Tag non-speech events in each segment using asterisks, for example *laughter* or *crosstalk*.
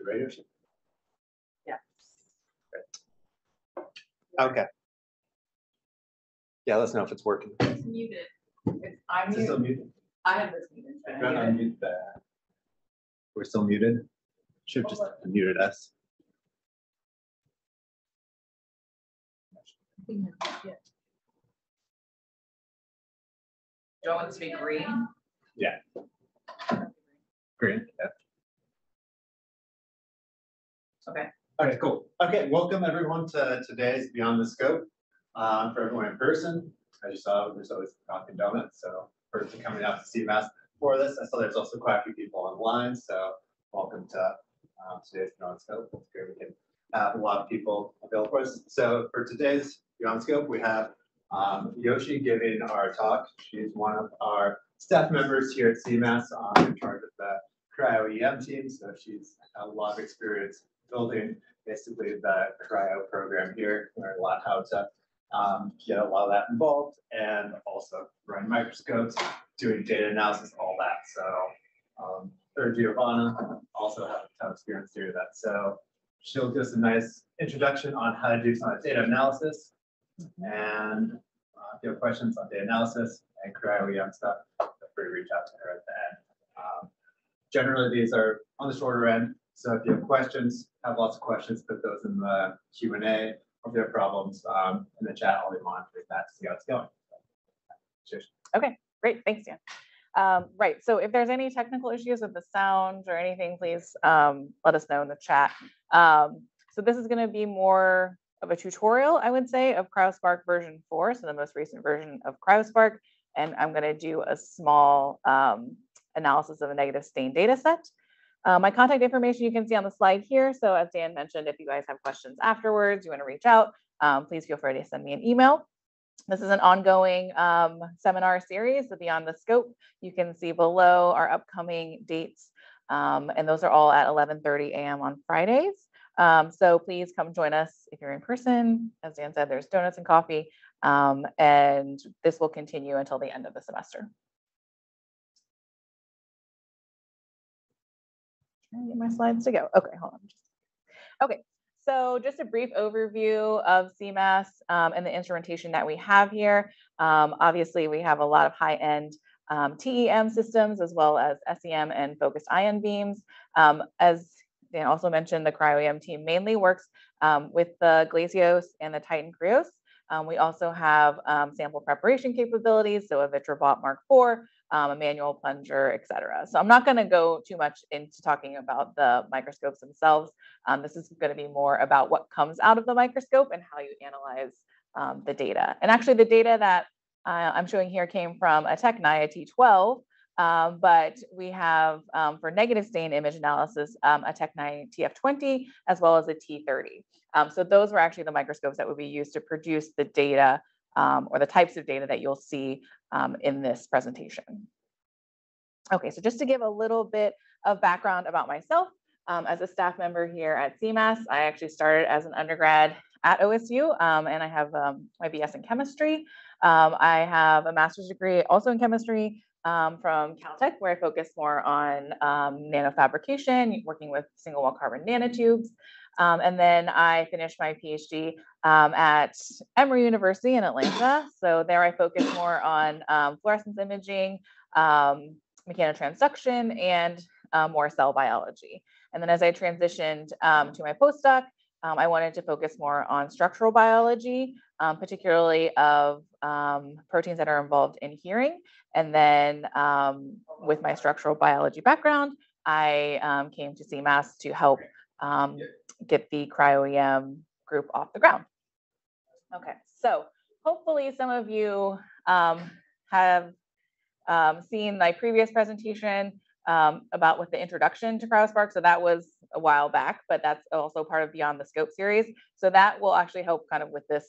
The radio show? Yeah. Okay. Yeah, let us know if it's working. It's muted. It's, I'm Is it still muted. muted? I have this muted. I'm trying to muted. unmute that. We're still muted? Should have just oh, muted us. Yeah. Do I want it to be green? Great. yeah. Okay. Okay, cool. Okay, welcome everyone to today's Beyond the Scope. Um, for everyone in person, as you saw, there's always and donuts, so for coming out to CEMAS for this, I saw there's also quite a few people online, so welcome to um, today's Beyond the Scope. It's great we can have a lot of people available for us. So for today's Beyond the Scope, we have um, Yoshie giving our talk. She's one of our staff members here at CEMAS, um, in charge of the cryo EM team, so she's a lot of experience building basically the cryo program here, learned a lot how to um, get a lot of that involved and also run microscopes, doing data analysis, all that. So um, third Giovanna also have a ton of experience doing that. So she'll give us a nice introduction on how to do some data analysis. And uh, if you have questions on data analysis and cryo stuff, feel free to reach out to her at the end. Um, generally, these are on the shorter end. So if you have questions, have lots of questions, put those in the Q and A. If you have problems um, in the chat, I'll be monitoring that to see how it's going. Cheers. Okay, great, thanks, Dan. Um, right, so if there's any technical issues with the sound or anything, please um, let us know in the chat. Um, so this is going to be more of a tutorial, I would say, of cryoSPARC version four, so the most recent version of cryoSPARC. And I'm going to do a small um, analysis of a negative stain data set. Uh, my contact information you can see on the slide here. So as Dan mentioned, if you guys have questions afterwards, you want to reach out, um, please feel free to send me an email. This is an ongoing um, seminar series, the Beyond the Scope. You can see below our upcoming dates, um, and those are all at 11:30 a.m. on Fridays. Um, so please come join us if you're in person. As Dan said, there's donuts and coffee, um, and this will continue until the end of the semester. Trying to get my slides to go. Okay, hold on. Okay, so just a brief overview of CEMAS um, and the instrumentation that we have here. Um, obviously, we have a lot of high-end um, TEM systems as well as SEM and focused ion beams. Um, as Dan also mentioned, the cryo-EM team mainly works um, with the Glacios and the Titan Krios. Um, we also have sample preparation capabilities, so a Vitrobot Mark IV, um, a manual plunger, et cetera. So I'm not going to go too much into talking about the microscopes themselves. Um, this is going to be more about what comes out of the microscope and how you analyze um, the data. And actually the data that uh, I'm showing here came from a Tecnai T12, um, but we have um, for negative stain image analysis, um, a Tecnai TF20, as well as a T30. Um, so those were actually the microscopes that would be used to produce the data um, or the types of data that you'll see um, in this presentation. Okay, so just to give a little bit of background about myself, um, as a staff member here at CEMAS, I actually started as an undergrad at OSU um, and I have um, my BS in chemistry. Um, I have a master's degree also in chemistry um, from Caltech, where I focus more on nanofabrication, working with single wall carbon nanotubes. Um, and then I finished my PhD um, at Emory University in Atlanta. So there I focused more on um, fluorescence imaging, um, mechanotransduction, and uh, more cell biology. And then as I transitioned um, to my postdoc, um, I wanted to focus more on structural biology, particularly of proteins that are involved in hearing. And then with my structural biology background, I came to CEMAS to help um, get the cryo-EM group off the ground. Okay, so hopefully some of you um, have um, seen my previous presentation um, about with the introduction to cryoSPARC. So that was a while back, but that's also part of Beyond the Scope series. So that will actually help kind of with this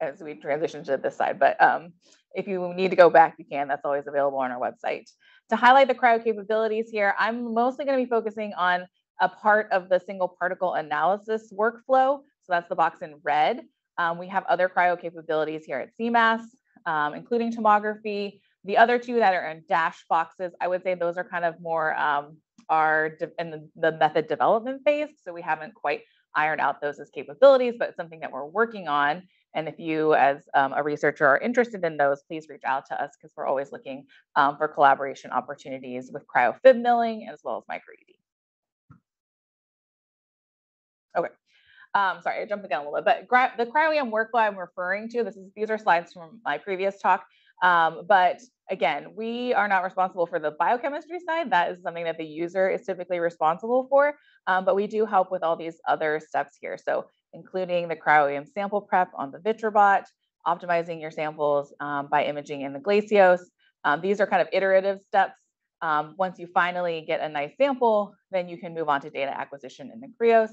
as we transition to this side. But um, if you need to go back, you can. That's always available on our website. To highlight the cryo capabilities here, I'm mostly going to be focusing on a part of the single particle analysis workflow. So that's the box in red. Um, we have other cryo capabilities here at CEMAS, um, including tomography. The other two that are in dash boxes, I would say those are kind of more um, are in the, method development phase, so we haven't quite ironed out those as capabilities, but something that we're working on. And if you, as um, a researcher, are interested in those, please reach out to us because we're always looking um, for collaboration opportunities with cryofib milling as well as microED. Okay. Um, sorry, I jumped gun a little bit, but the cryo-EM workflow I'm referring to, this is these are slides from my previous talk. Um, but again, we are not responsible for the biochemistry side. That is something that the user is typically responsible for. Um, but we do help with all these other steps here. So including the cryo-EM sample prep on the Vitrobot, optimizing your samples um, by imaging in the Glacios. Um, these are kind of iterative steps. Um, once you finally get a nice sample, then you can move on to data acquisition in the Krios,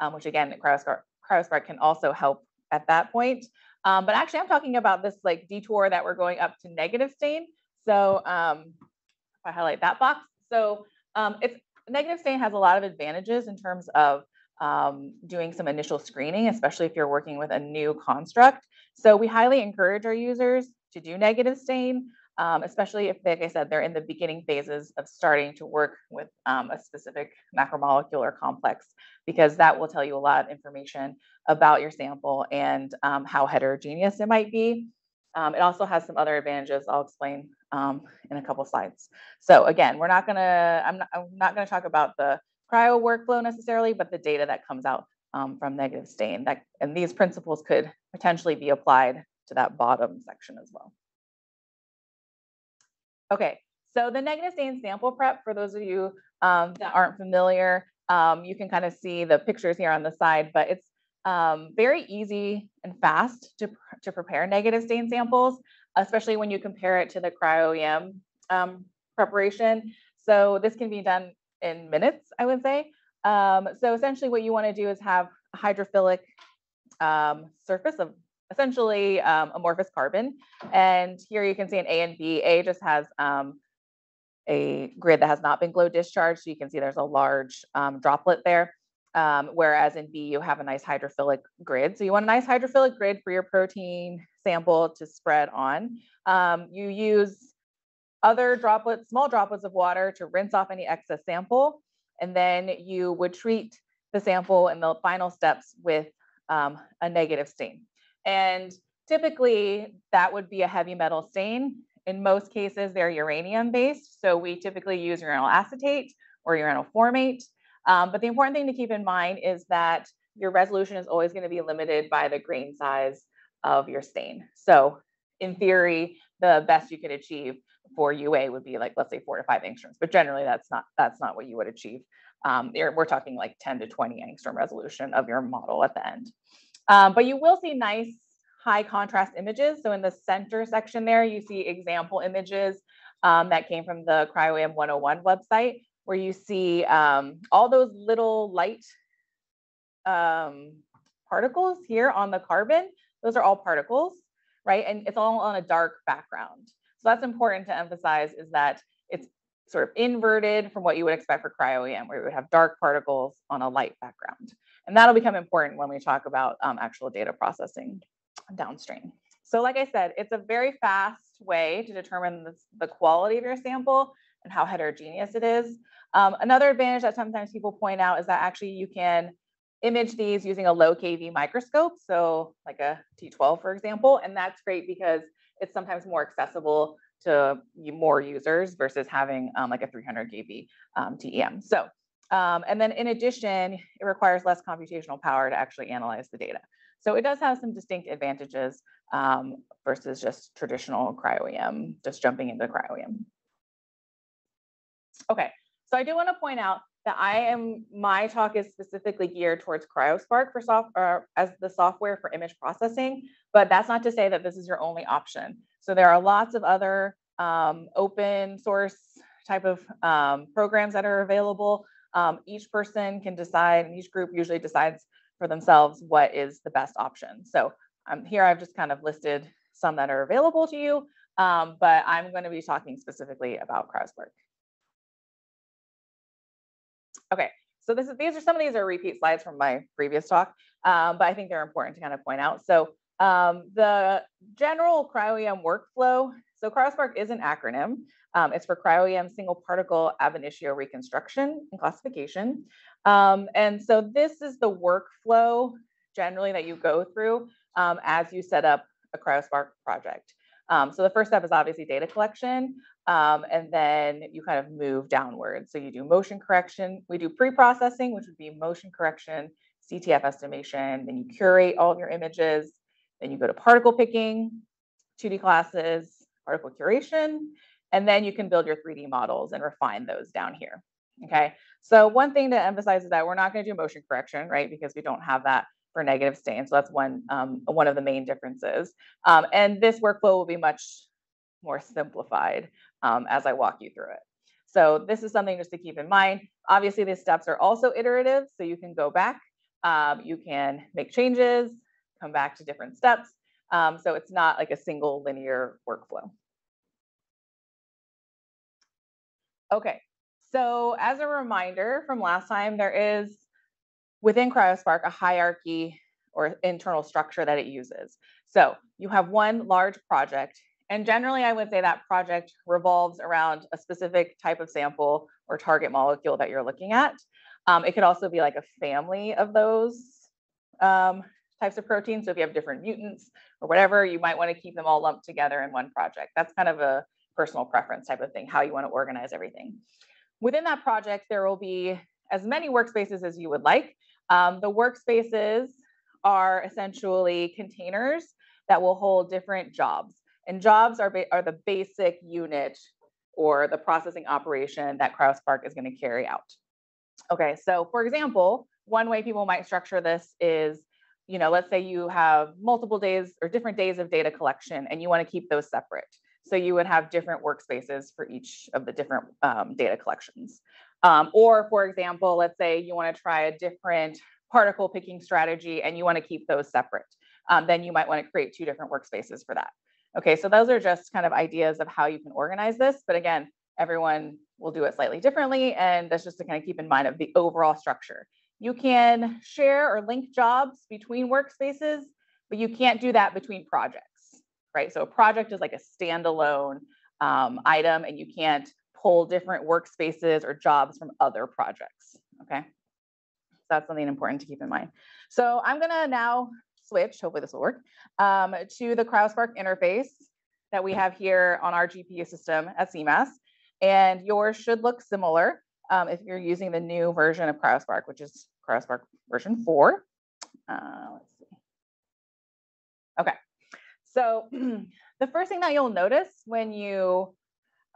um, which again, the cryoSPARC, can also help at that point. Um, but actually, I'm talking about this like detour that we're going up to negative stain. So um, if I highlight that box, so um, it's negative stain has a lot of advantages in terms of um, doing some initial screening, especially if you're working with a new construct. So we highly encourage our users to do negative stain, um, especially if, like I said, they're in the beginning phases of starting to work with um, a specific macromolecular complex, because that will tell you a lot of information about your sample and um, how heterogeneous it might be. Um, it also has some other advantages I'll explain um, in a couple slides. So again, we're not gonna, I'm not, I'm not gonna talk about the cryo workflow necessarily, but the data that comes out um, from negative stain. That, and these principles could potentially be applied to that bottom section as well. Okay, so the negative stain sample prep, for those of you um, that aren't familiar, um, you can kind of see the pictures here on the side, but it's um, very easy and fast to, to prepare negative stain samples, especially when you compare it to the cryo-EM um, preparation. So this can be done in minutes, I would say. Um, so essentially what you wanna do is have a hydrophilic um, surface of essentially um, amorphous carbon. And here you can see an A and B. A just has um, a grid that has not been glow discharged. So you can see there's a large um, droplet there. Um, whereas in B, you have a nice hydrophilic grid. So you want a nice hydrophilic grid for your protein sample to spread on. Um, you use other droplets, small droplets of water to rinse off any excess sample. And then you would treat the sample in the final steps with um, a negative stain. And typically that would be a heavy metal stain. In most cases, they're uranium based. So we typically use uranyl acetate or uranyl formate. Um, but the important thing to keep in mind is that your resolution is always going to be limited by the grain size of your stain. So in theory, the best you could achieve for UA would be like, let's say four to five angstroms, but generally that's not, that's not what you would achieve. Um, we're talking like 10 to 20 angstrom resolution of your model at the end. Um, but you will see nice high contrast images. So in the center section there, you see example images um, that came from the CryoEM 101 website, where you see um, all those little light um, particles here on the carbon. Those are all particles, right? And it's all on a dark background. So that's important to emphasize is that it's sort of inverted from what you would expect for cryo-EM, where you would have dark particles on a light background. And that'll become important when we talk about um, actual data processing downstream. So like I said, it's a very fast way to determine the, the quality of your sample and how heterogeneous it is. Um, another advantage that sometimes people point out is that actually you can image these using a low KV microscope, so like a T12, for example, and that's great because it's sometimes more accessible to more users versus having um, like a 300 kV um, TEM. So, um, and then in addition, it requires less computational power to actually analyze the data. So it does have some distinct advantages um, versus just traditional cryo-EM, just jumping into cryo-EM. Okay, so I do want to point out that I am, my talk is specifically geared towards cryoSPARC for software as the software for image processing, but that's not to say that this is your only option. So there are lots of other um, open source type of um, programs that are available. Um, each person can decide, and each group usually decides for themselves what is the best option. So um, here I've just kind of listed some that are available to you, um, but I'm going to be talking specifically about cryoSPARC. Okay, so this is, these are some of these are repeat slides from my previous talk, um, but I think they're important to kind of point out. So um, the general cryo-EM workflow, So cryoSPARC is an acronym. Um, it's for cryo-EM single particle ab initio reconstruction and classification. Um, and so this is the workflow generally that you go through um, as you set up a cryoSPARC project. Um, so the first step is obviously data collection, um, and then you kind of move downward. So you do motion correction. We do pre-processing, which would be motion correction, CTF estimation. Then you curate all of your images. Then you go to particle picking, 2D classes, particle curation, and then you can build your 3D models and refine those down here. Okay. So one thing to emphasize is that we're not going to do motion correction, right? Because we don't have that for negative stain. So that's one, um, one of the main differences. Um, and this workflow will be much more simplified um, as I walk you through it. So this is something just to keep in mind. Obviously, these steps are also iterative, so you can go back, um, you can make changes, come back to different steps. Um, so it's not like a single linear workflow. Okay, so as a reminder from last time, there is within cryoSPARC a hierarchy or internal structure that it uses. So you have one large project, and generally I would say that project revolves around a specific type of sample or target molecule that you're looking at. Um, it could also be like a family of those um, types of proteins. So if you have different mutants or whatever, you might want to keep them all lumped together in one project. That's kind of a personal preference type of thing, how you want to organize everything. Within that project, there will be as many workspaces as you would like. Um, the workspaces are essentially containers that will hold different jobs. And jobs are, are the basic unit or the processing operation that cryoSPARC is going to carry out. Okay, so for example, one way people might structure this is, you know, let's say you have multiple days or different days of data collection and you want to keep those separate. So you would have different workspaces for each of the different um, data collections. Um, or for example, let's say you want to try a different particle picking strategy and you want to keep those separate. Um, then you might want to create two different workspaces for that. Okay, so those are just kind of ideas of how you can organize this. But again, everyone will do it slightly differently. And that's just to kind of keep in mind of the overall structure. You can share or link jobs between workspaces, but you can't do that between projects, right? So a project is like a standalone um, item and you can't pull different workspaces or jobs from other projects, okay? So that's something important to keep in mind. So I'm gonna now switch, hopefully this will work, um, to the cryoSPARC interface that we have here on our GPU system at CEMAS. And yours should look similar um, if you're using the new version of cryoSPARC, which is cryoSPARC version four. Uh, let's see. Okay, so *clears throat* the first thing that you'll notice when you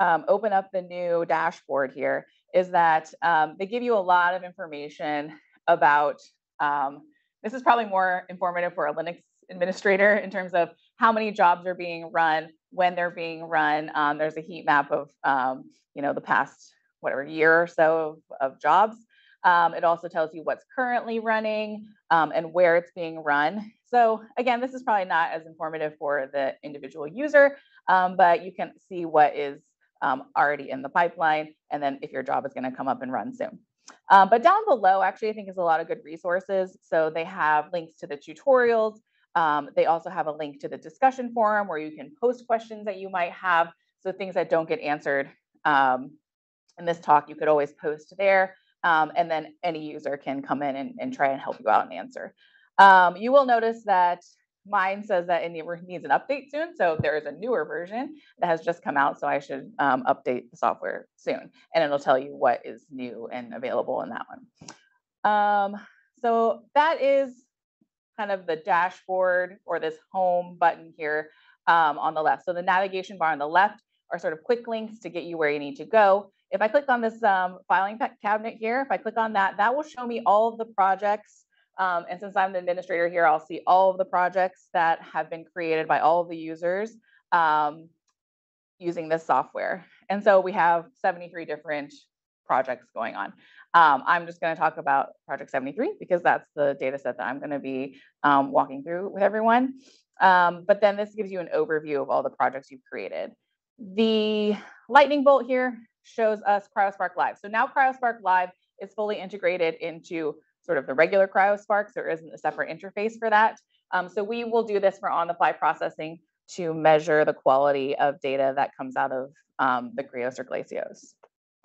um, open up the new dashboard here is that um, they give you a lot of information about, um, this is probably more informative for a Linux administrator in terms of how many jobs are being run, when they're being run. Um, there's a heat map of, um, you know, the past, whatever, year or so of, of jobs. Um, it also tells you what's currently running and where it's being run. So again, this is probably not as informative for the individual user, but you can see what is um, already in the pipeline, and then if your job is going to come up and run soon. Um, but down below, actually, I think is a lot of good resources. So they have links to the tutorials. Um, they also have a link to the discussion forum where you can post questions that you might have. So things that don't get answered um, in this talk, you could always post there. Um, and then any user can come in and, and, try and help you out and answer. Um, you will notice that mine says that it needs an update soon. So there is a newer version that has just come out. So I should um, update the software soon and it'll tell you what is new and available in that one. Um, so that is kind of the dashboard or this home button here um, on the left. So the navigation bar on the left are sort of quick links to get you where you need to go. If I click on this um, filing cabinet here, if I click on that, that will show me all of the projects um, and since I'm the administrator here, I'll see all of the projects that have been created by all of the users um, using this software. And so we have 73 different projects going on. Um, I'm just going to talk about project 73 because that's the data set that I'm going to be um, walking through with everyone. Um, but then this gives you an overview of all the projects you've created. The lightning bolt here shows us cryoSPARC Live. So now cryoSPARC Live is fully integrated into sort of the regular cryoSPARC. So there isn't a separate interface for that. Um, so we will do this for on-the-fly processing to measure the quality of data that comes out of um, the Krios or Glacios.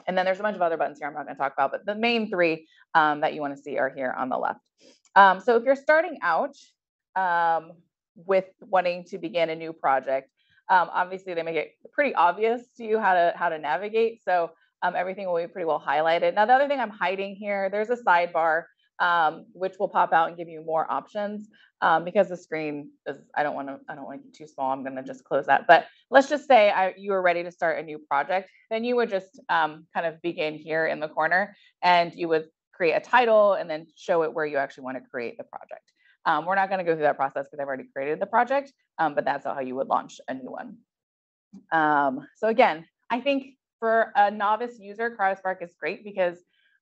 And then there's a bunch of other buttons here I'm not going to talk about, but the main three um, that you want to see are here on the left. Um, so if you're starting out um, with wanting to begin a new project, um, obviously they make it pretty obvious to you how to how to navigate. So um, everything will be pretty well highlighted. Now the other thing I'm hiding here, there's a sidebar um, which will pop out and give you more options um, because the screen is, I don't want to, I don't want to get too small. I'm going to just close that. But let's just say I, you are ready to start a new project. Then you would just um, kind of begin here in the corner and you would create a title and then show it where you actually want to create the project. Um, we're not going to go through that process because I've already created the project, um, but that's how you would launch a new one. Um, so again, I think for a novice user, cryoSPARC is great because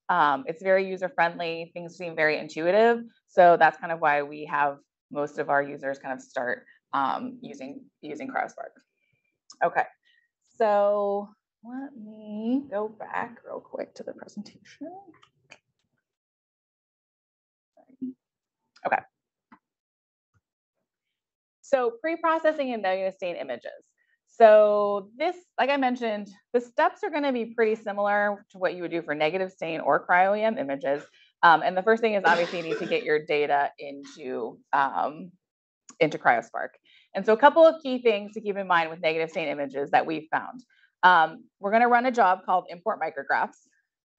um, it's very user friendly. Things seem very intuitive. So that's kind of why we have most of our users kind of start um, using using cryoSPARC. Okay, so let me go back real quick to the presentation. Okay. So pre-processing and negative stain images. So this, like I mentioned, the steps are going to be pretty similar to what you would do for negative stain or cryo-EM images. Um, and the first thing is obviously you need to get your data into, um, into cryoSPARC. And so a couple of key things to keep in mind with negative stain images that we've found. Um, we're going to run a job called import micrographs.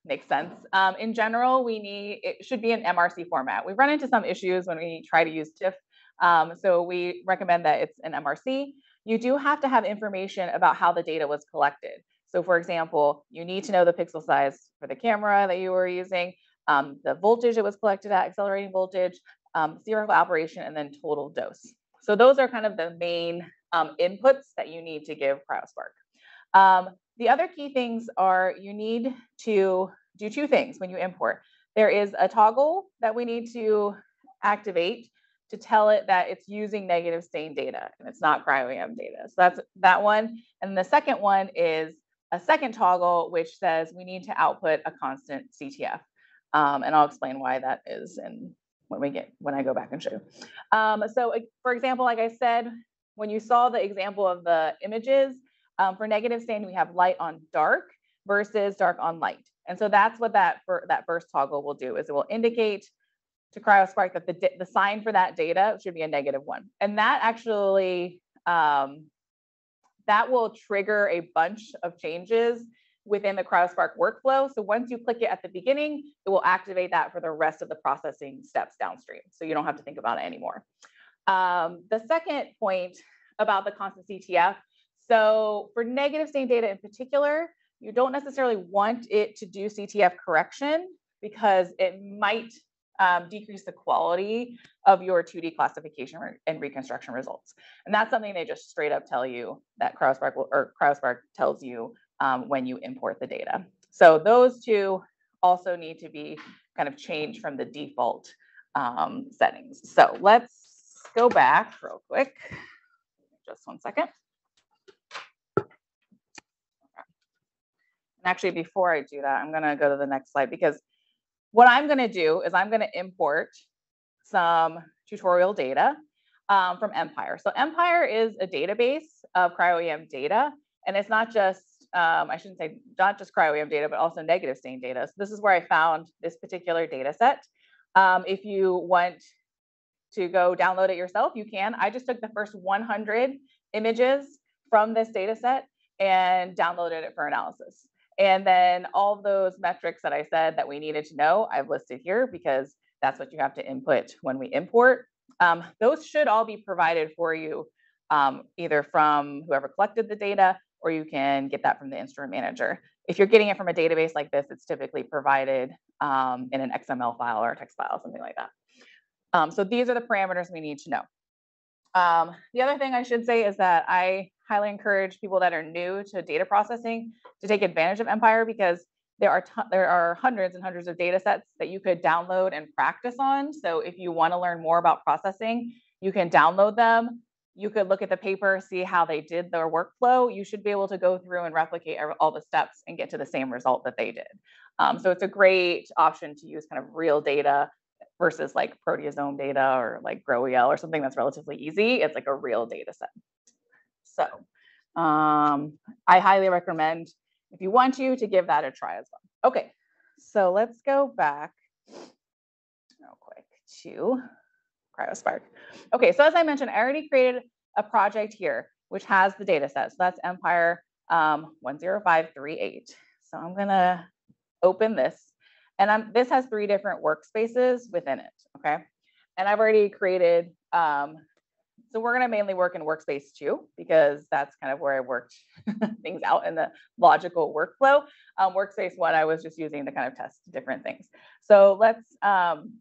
Makes sense. Um, in general, we need, it should be an MRC format. We've run into some issues when we try to use TIFF. Um, so we recommend that it's an MRC you do have to have information about how the data was collected. So for example, you need to know the pixel size for the camera that you were using, um, the voltage it was collected at, accelerating voltage, um, operation, and then total dose. So those are kind of the main um, inputs that you need to give cryoSPARC. Um, the other key things are you need to do two things when you import. There is a toggle that we need to activate to tell it that it's using negative stain data and it's not cryo-EM data. So that's that one. And the second one is a second toggle, which says we need to output a constant CTF. Um, and I'll explain why that is and when we get when I go back and show. Um, so for example, like I said, when you saw the example of the images, um, for negative stain, we have light on dark versus dark on light. And so that's what that, for, that first toggle will do is it will indicate to cryoSPARC that the, the sign for that data should be a negative one. And that actually, um, that will trigger a bunch of changes within the cryoSPARC workflow. So once you click it at the beginning, it will activate that for the rest of the processing steps downstream. So you don't have to think about it anymore. Um, the second point about the constant CTF, so for negative stain data in particular, you don't necessarily want it to do CTF correction because it might um, decrease the quality of your 2D classification and reconstruction results. And that's something they just straight up tell you that cryoSPARC will, or cryoSPARC tells you um, when you import the data. So those two also need to be kind of changed from the default um, settings. So let's go back real quick. Just one second. And actually, before I do that, I'm going to go to the next slide because what I'm going to do is I'm going to import some tutorial data um, from EMPIAR. So EMPIAR is a database of cryo-EM data, and it's not just, um, I shouldn't say not just cryo-EM data, but also negative stain data. So this is where I found this particular data set. Um, if you want to go download it yourself, you can. I just took the first 100 images from this data set and downloaded it for analysis. And then all those metrics that I said that we needed to know, I've listed here because that's what you have to input when we import. Um, those should all be provided for you um, either from whoever collected the data or you can get that from the instrument manager. If you're getting it from a database like this, it's typically provided um, in an XML file or a text file, something like that. Um, so these are the parameters we need to know. Um, the other thing I should say is that I highly encourage people that are new to data processing to take advantage of EMPIAR because there are there are hundreds and hundreds of data sets that you could download and practice on. So if you want to learn more about processing, you can download them. You could look at the paper, see how they did their workflow. You should be able to go through and replicate all the steps and get to the same result that they did. Um, so it's a great option to use kind of real data versus like proteasome data or like GroEL or something that's relatively easy. It's like a real data set. So um, I highly recommend, if you want to, to give that a try as well. Okay, so let's go back real quick to cryoSPARC. Okay, so as I mentioned, I already created a project here, which has the data set. So that's EMPIAR um, 10538. So I'm gonna open this. And I'm, this has three different workspaces within it, okay? And I've already created, um, so we're gonna mainly work in workspace two because that's kind of where I worked *laughs* things out in the logical workflow. Um, workspace one, I was just using to kind of test different things. So let's, um,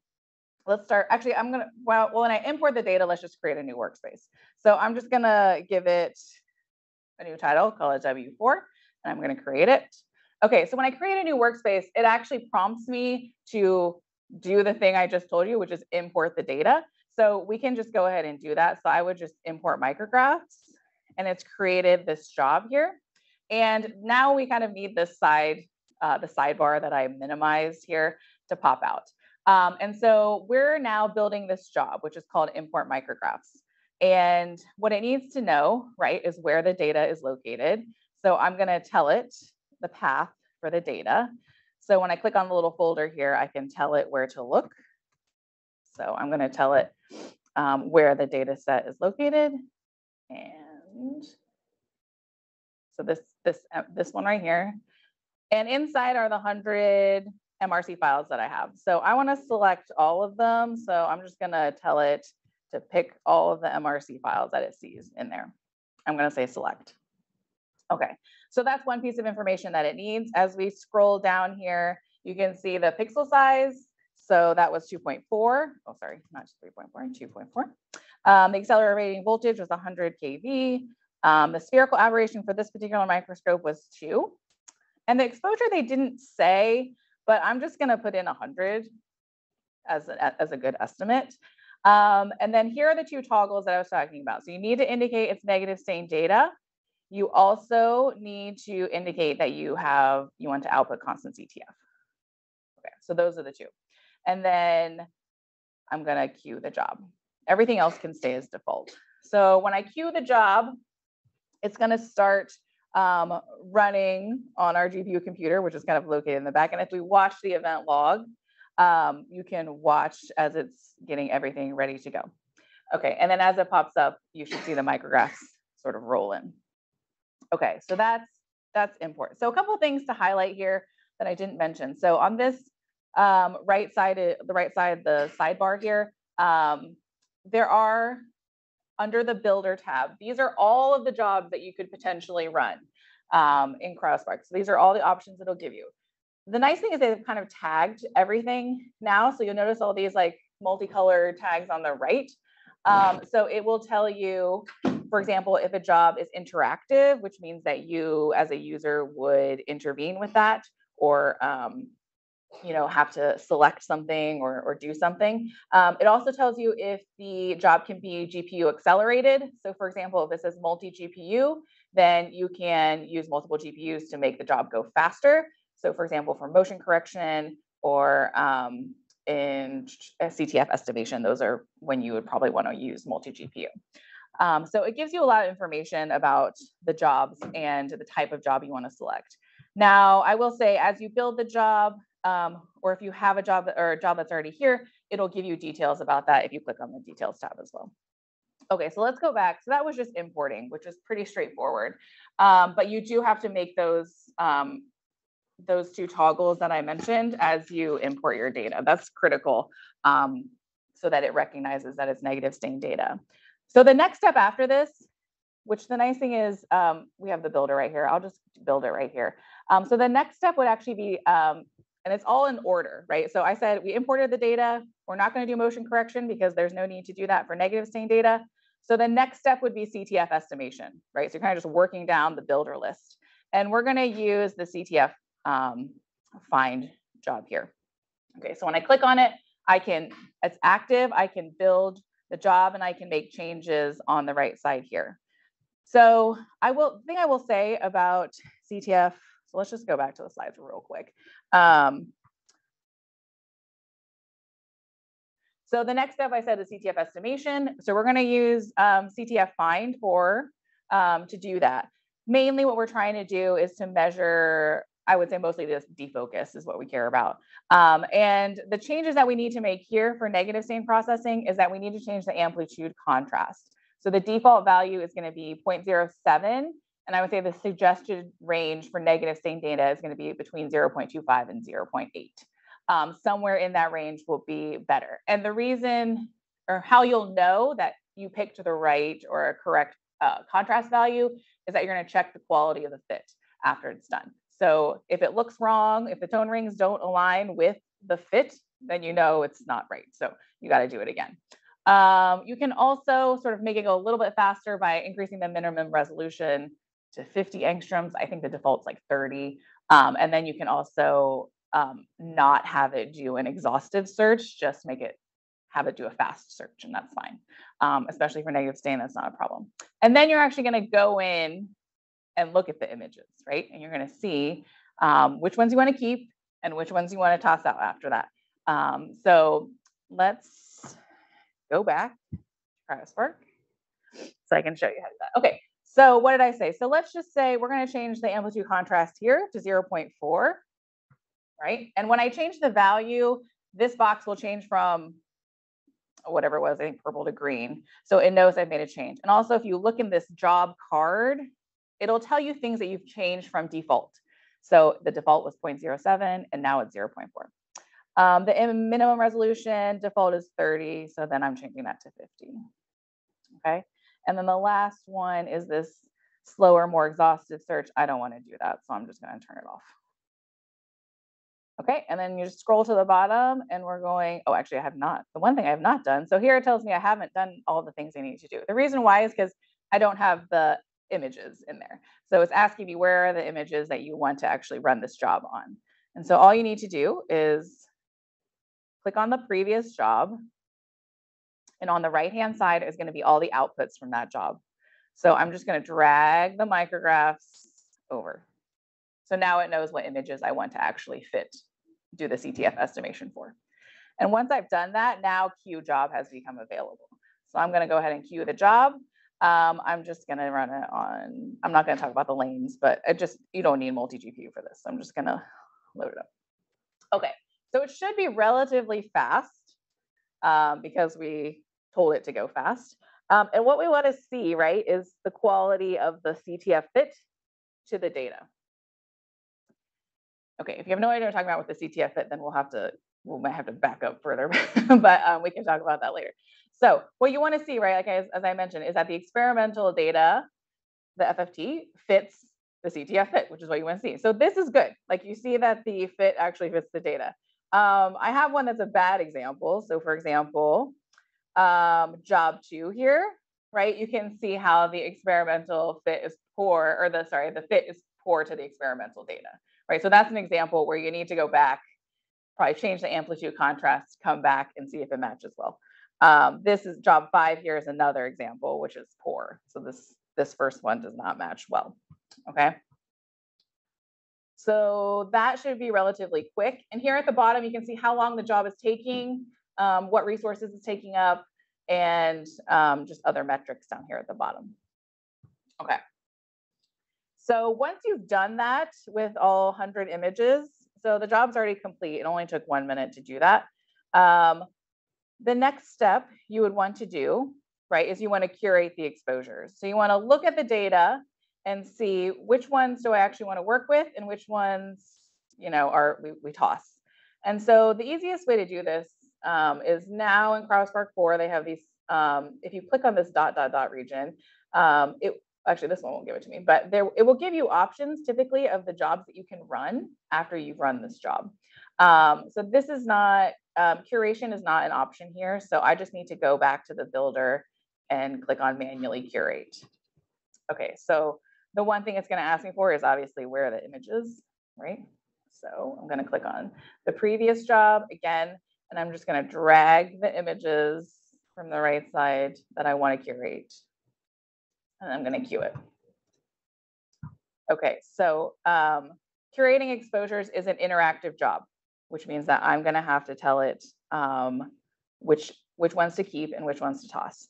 let's start, actually, I'm gonna, well, well, when I import the data, let's just create a new workspace. So I'm just gonna give it a new title, call it W4, and I'm gonna create it. Okay, so when I create a new workspace, it actually prompts me to do the thing I just told you, which is import the data. So we can just go ahead and do that. So I would just import micrographs and it's created this job here. And now we kind of need this side, uh, the sidebar that I minimized here to pop out. Um, and so we're now building this job, which is called import micrographs. And what it needs to know, right, is where the data is located. So I'm going to tell it the path for the data. So when I click on the little folder here, I can tell it where to look. So I'm going to tell it um, where the data set is located. And so this, this, uh, this one right here. And inside are the 100 MRC files that I have. So I want to select all of them. So I'm just going to tell it to pick all of the MRC files that it sees in there. I'm going to say select. Okay, so that's one piece of information that it needs. As we scroll down here, you can see the pixel size. So that was 2.4. Oh, sorry, not 3.4, 2.4. Um, the accelerating voltage was 100 kV. Um, the spherical aberration for this particular microscope was two. And the exposure they didn't say, but I'm just gonna put in 100 as a, as a good estimate. Um, and then here are the two toggles that I was talking about. So you need to indicate it's negative stain data. You also need to indicate that you have, you want to output constant CTF. Okay, so those are the two. And then I'm gonna queue the job. Everything else can stay as default. So when I queue the job, it's gonna start um, running on our GPU computer, which is kind of located in the back. And if we watch the event log, um, you can watch as it's getting everything ready to go. Okay, and then as it pops up, you should see the micrographs sort of roll in. Okay, so that's that's important. So a couple of things to highlight here that I didn't mention. So on this um, right side, the right side, the sidebar here, um, there are under the builder tab. These are all of the jobs that you could potentially run um, in cryoSPARC. So these are all the options it'll give you. The nice thing is they've kind of tagged everything now. So you'll notice all these like multicolored tags on the right. Um, so it will tell you for example, if a job is interactive, which means that you as a user would intervene with that or um, you know have to select something or, or do something. Um, it also tells you if the job can be GPU accelerated. So for example, if this is multi-GPU, then you can use multiple GPUs to make the job go faster. So for example, for motion correction or um, in CTF estimation, those are when you would probably want to use multi-GPU. Um, so it gives you a lot of information about the jobs and the type of job you want to select. Now, I will say, as you build the job, um, or if you have a job or a job that's already here, it'll give you details about that if you click on the details tab as well. Okay, so let's go back. So that was just importing, which is pretty straightforward. Um, but you do have to make those um, those two toggles that I mentioned as you import your data. That's critical um, so that it recognizes that it's negative stain data. So the next step after this, which the nice thing is um, we have the builder right here. I'll just build it right here. Um, so the next step would actually be, um, and it's all in order, right? So I said we imported the data. We're not going to do motion correction because there's no need to do that for negative stain data. So the next step would be CTF estimation, right? So you're kind of just working down the builder list. And we're going to use the CTF um, find job here. Okay, so when I click on it, I can, it's active, I can build the job and I can make changes on the right side here. So I will thing I will say about CTF. So let's just go back to the slides real quick. Um, so the next step I said is CTF estimation. So we're going to use um, CTF find for um, to do that. Mainly what we're trying to do is to measure, I would say mostly this defocus is what we care about. Um, and the changes that we need to make here for negative stain processing is that we need to change the amplitude contrast. So the default value is going to be 0.07. And I would say the suggested range for negative stain data is going to be between 0.25 and 0.8. Um, somewhere in that range will be better. And the reason or how you'll know that you picked the right or a correct uh, contrast value is that you're going to check the quality of the fit after it's done. So if it looks wrong, if the Thon rings don't align with the fit, then you know it's not right. So you got to do it again. Um, you can also sort of make it go a little bit faster by increasing the minimum resolution to 50 angstroms. I think the default's like 30. Um, and then you can also um, not have it do an exhaustive search, just make it have it do a fast search, and that's fine. Um, especially for negative stain, that's not a problem. And then you're actually going to go in and look at the images, right? And you're going to see um, which ones you want to keep and which ones you want to toss out after that. Um, so let's go back to cryoSPARC so I can show you how to do that. Okay, so what did I say? So let's just say we're going to change the amplitude contrast here to 0.4, right? And when I change the value, this box will change from whatever it was, I think purple to green. So it knows I've made a change. And also if you look in this job card, it'll tell you things that you've changed from default. So the default was 0.07 and now it's 0.4. Um, the minimum resolution default is 30. So then I'm changing that to 50. Okay. And then the last one is this slower, more exhaustive search. I don't want to do that. So I'm just going to turn it off. Okay, and then you just scroll to the bottom and we're going, oh, actually I have not. The one thing I have not done. So here it tells me I haven't done all the things I need to do. The reason why is because I don't have the images in there. So it's asking me where are the images that you want to actually run this job on. And so all you need to do is click on the previous job. And on the right-hand side is gonna be all the outputs from that job. So I'm just gonna drag the micrographs over. So now it knows what images I want to actually fit do the CTF estimation for. And once I've done that, now queue job has become available. So I'm going to go ahead and queue the job. Um, I'm just going to run it on, I'm not going to talk about the lanes, but it just, you don't need multi-GPU for this. So I'm just going to load it up. Okay, so it should be relatively fast um, because we told it to go fast. Um, and what we want to see, right, is the quality of the CTF fit to the data. Okay, if you have no idea what I'm talking about with the CTF fit, then we'll have to, we might have to back up further, *laughs* but um, we can talk about that later. So what you want to see, right, like as, as I mentioned, is that the experimental data, the FFT fits the CTF fit, which is what you want to see. So this is good. Like you see that the fit actually fits the data. Um, I have one that's a bad example. So for example, um, job two here, right? You can see how the experimental fit is poor, or the, sorry, the fit is poor to the experimental data right? So that's an example where you need to go back, probably change the amplitude contrast, come back and see if it matches well. Um, this is job five here is another example, which is poor. So this, this first one does not match well, okay? So that should be relatively quick. And here at the bottom, you can see how long the job is taking, um, what resources it's taking up, and um, just other metrics down here at the bottom. Okay. So once you've done that with all 100 images, so the job's already complete. It only took one minute to do that. Um, the next step you would want to do, right, is you want to curate the exposures. So you want to look at the data and see which ones do I actually want to work with and which ones, you know, are we, we toss. And so the easiest way to do this um, is now in cryoSPARC 4, they have these, um, if you click on this dot, dot, dot region, um, it actually this one won't give it to me, but there it will give you options typically of the jobs that you can run after you've run this job. Um, so this is not, um, curation is not an option here. So I just need to go back to the builder and click on manually curate. Okay, so the one thing it's gonna ask me for is obviously where the images, right? So I'm gonna click on the previous job again, and I'm just gonna drag the images from the right side that I wanna curate and I'm going to queue it. Okay, so um, curating exposures is an interactive job, which means that I'm going to have to tell it um, which which ones to keep and which ones to toss.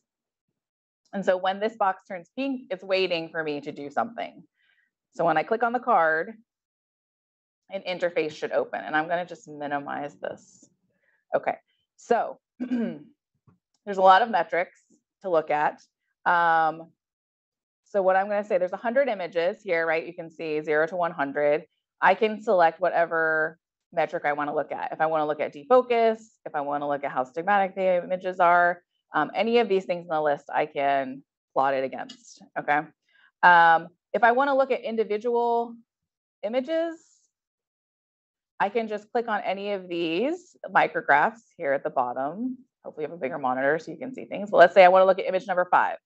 And so when this box turns pink, it's waiting for me to do something. So when I click on the card, an interface should open and I'm gonna just minimize this. Okay, so *clears throat* there's a lot of metrics to look at. Um, so what I'm gonna say, there's 100 images here, right? You can see zero to 100. I can select whatever metric I wanna look at. If I wanna look at defocus, if I wanna look at how stigmatic the images are, um, any of these things in the list, I can plot it against, okay? Um, if I wanna look at individual images, I can just click on any of these micrographs here at the bottom. Hopefully you have a bigger monitor so you can see things. So let's say I wanna look at image number five.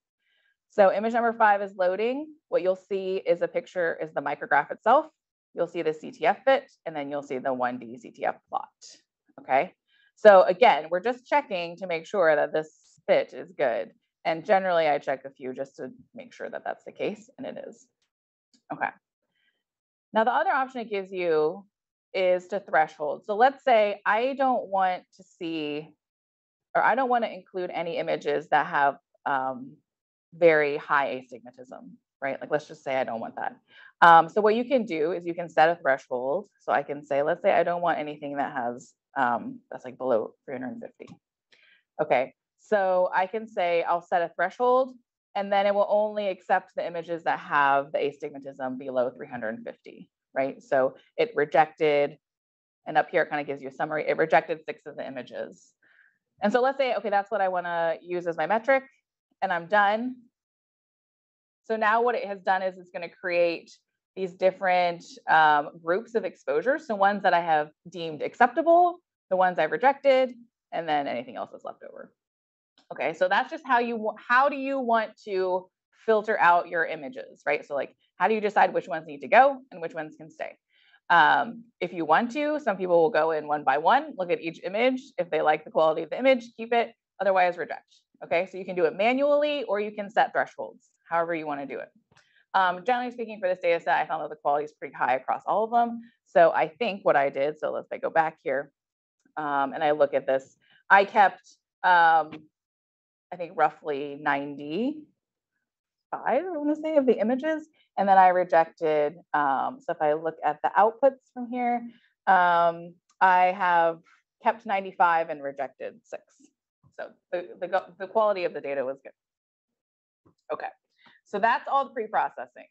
So image number five is loading. What you'll see is a picture is the micrograph itself. You'll see the CTF fit, and then you'll see the 1D CTF plot, okay? So again, we're just checking to make sure that this fit is good. And generally I check a few just to make sure that that's the case, and it is. Okay. Now the other option it gives you is to threshold. So let's say I don't want to see, or I don't want to include any images that have um, very high astigmatism, right? Like, let's just say I don't want that. Um, so what you can do is you can set a threshold. So I can say, let's say I don't want anything that has, um, that's like below 350. Okay, so I can say I'll set a threshold and then it will only accept the images that have the astigmatism below 350, right? So it rejected, and up here it kind of gives you a summary, it rejected six of the images. And so let's say, okay, that's what I wanna use as my metric and I'm done. So now what it has done is it's going to create these different um, groups of exposure. So ones that I have deemed acceptable, the ones I've rejected, and then anything else that's left over. Okay, so that's just how you how do you want to filter out your images, right? So like, how do you decide which ones need to go and which ones can stay? Um, if you want to, some people will go in one by one, look at each image. If they like the quality of the image, keep it. Otherwise, reject. Okay, so you can do it manually or you can set thresholds, however you want to do it. Um, generally speaking, for this data set, I found that the quality is pretty high across all of them. So I think what I did, so let's say go back here um, and I look at this, I kept, um, I think roughly 95, I want to say, of the images. And then I rejected, um, so if I look at the outputs from here, um, I have kept 95 and rejected six. So the, the, the quality of the data was good. Okay, so that's all the pre-processing.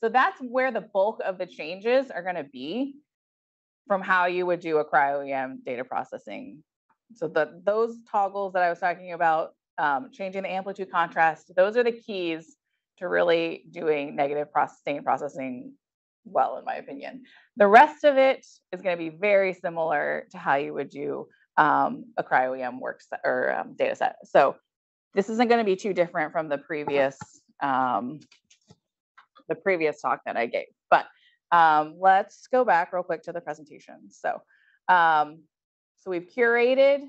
So that's where the bulk of the changes are gonna be from how you would do a cryo-EM data processing. So the, those toggles that I was talking about, um, changing the amplitude contrast, those are the keys to really doing negative processing processing well, in my opinion. The rest of it is going to be very similar to how you would do um, a cryo-EM work set or um, data set. So this isn't going to be too different from the previous um, the previous talk that I gave. But um, let's go back real quick to the presentation. So um, so we've curated,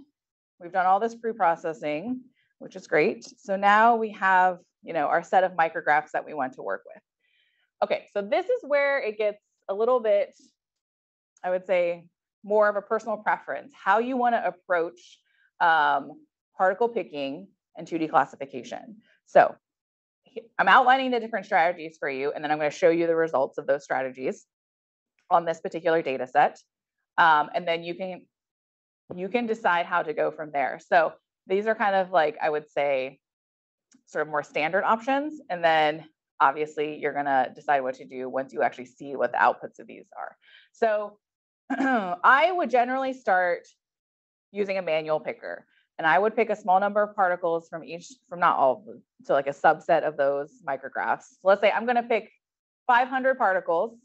we've done all this pre-processing, which is great. So now we have you know our set of micrographs that we want to work with. Okay, so this is where it gets a little bit, I would say, more of a personal preference, how you want to approach um, particle picking and 2D classification. So I'm outlining the different strategies for you, and then I'm going to show you the results of those strategies on this particular data set. Um, and then you can you can decide how to go from there. So these are kind of like I would say sort of more standard options. And then obviously you're going to decide what to do once you actually see what the outputs of these are. So *clears throat* I would generally start using a manual picker and I would pick a small number of particles from each, from not all so like a subset of those micrographs. So let's say I'm gonna pick 500 particles,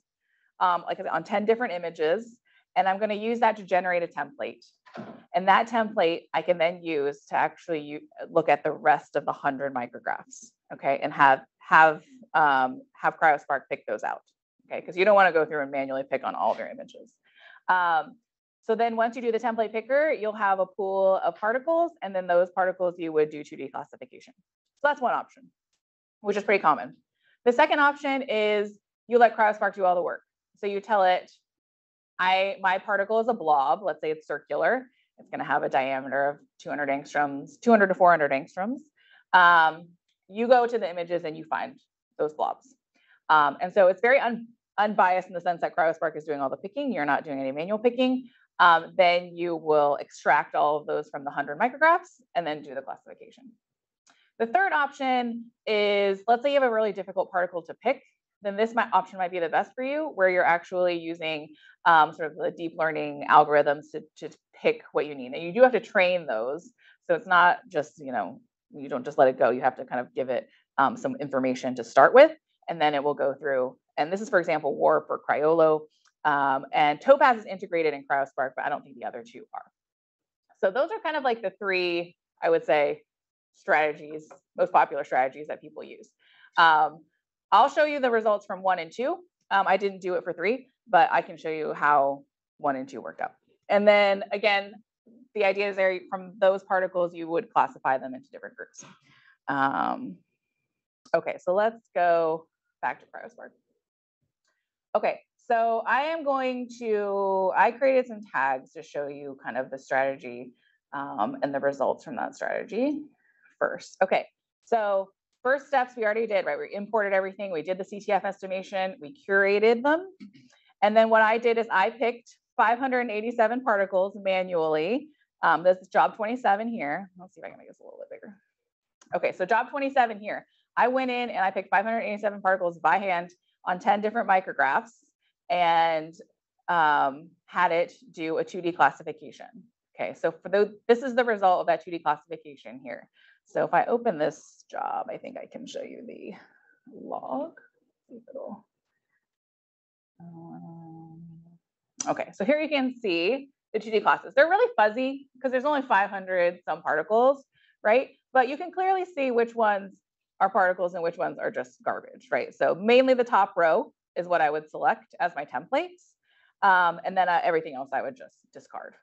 um, like on 10 different images, and I'm gonna use that to generate a template. And that template I can then use to actually look at the rest of the 100 micrographs, okay, and have have um, have cryoSPARC pick those out, okay, because you don't want to go through and manually pick on all of your images. Um, so then once you do the template picker, you'll have a pool of particles, and then those particles you would do 2D classification. So that's one option, which is pretty common. The second option is you let cryoSPARC do all the work. So you tell it, I my particle is a blob, let's say it's circular. It's going to have a diameter of 200 angstroms, 200 to 400 angstroms. Um, you go to the images and you find those blobs. Um, and so it's very un, unbiased in the sense that cryoSPARC is doing all the picking. You're not doing any manual picking. Um, then you will extract all of those from the 100 micrographs and then do the classification. The third option is, let's say you have a really difficult particle to pick, then this might, option might be the best for you, where you're actually using um, sort of the deep learning algorithms to, to pick what you need. And you do have to train those. So it's not just, you know, you don't just let it go. You have to kind of give it um, some information to start with, and then it will go through. And this is, for example, Warp or crYOLO. Um, and Topaz is integrated in cryoSPARC, but I don't think the other two are. So those are kind of like the three, I would say, strategies, most popular strategies that people use. Um, I'll show you the results from one and two. Um, I didn't do it for three, but I can show you how one and two worked out. And then again, the idea is there from those particles, you would classify them into different groups. Um, okay, so let's go back to cryoSPARC. Okay, so I am going to, I created some tags to show you kind of the strategy um, and the results from that strategy first. Okay, so first steps we already did, right? We imported everything, we did the CTF estimation, we curated them. And then what I did is I picked 587 particles manually. Um, this is job 27 here. Let's see if I can make this a little bit bigger. Okay, so job 27 here. I went in and I picked 587 particles by hand on 10 different micrographs and um, had it do a 2D classification. Okay, so for the, this is the result of that 2D classification here. So if I open this job, I think I can show you the log. Um, okay, so here you can see the 2D classes. They're really fuzzy because there's only 500 some particles, right? But you can clearly see which ones are particles and which ones are just garbage, right? So mainly the top row is what I would select as my templates. Um, and then uh, everything else I would just discard,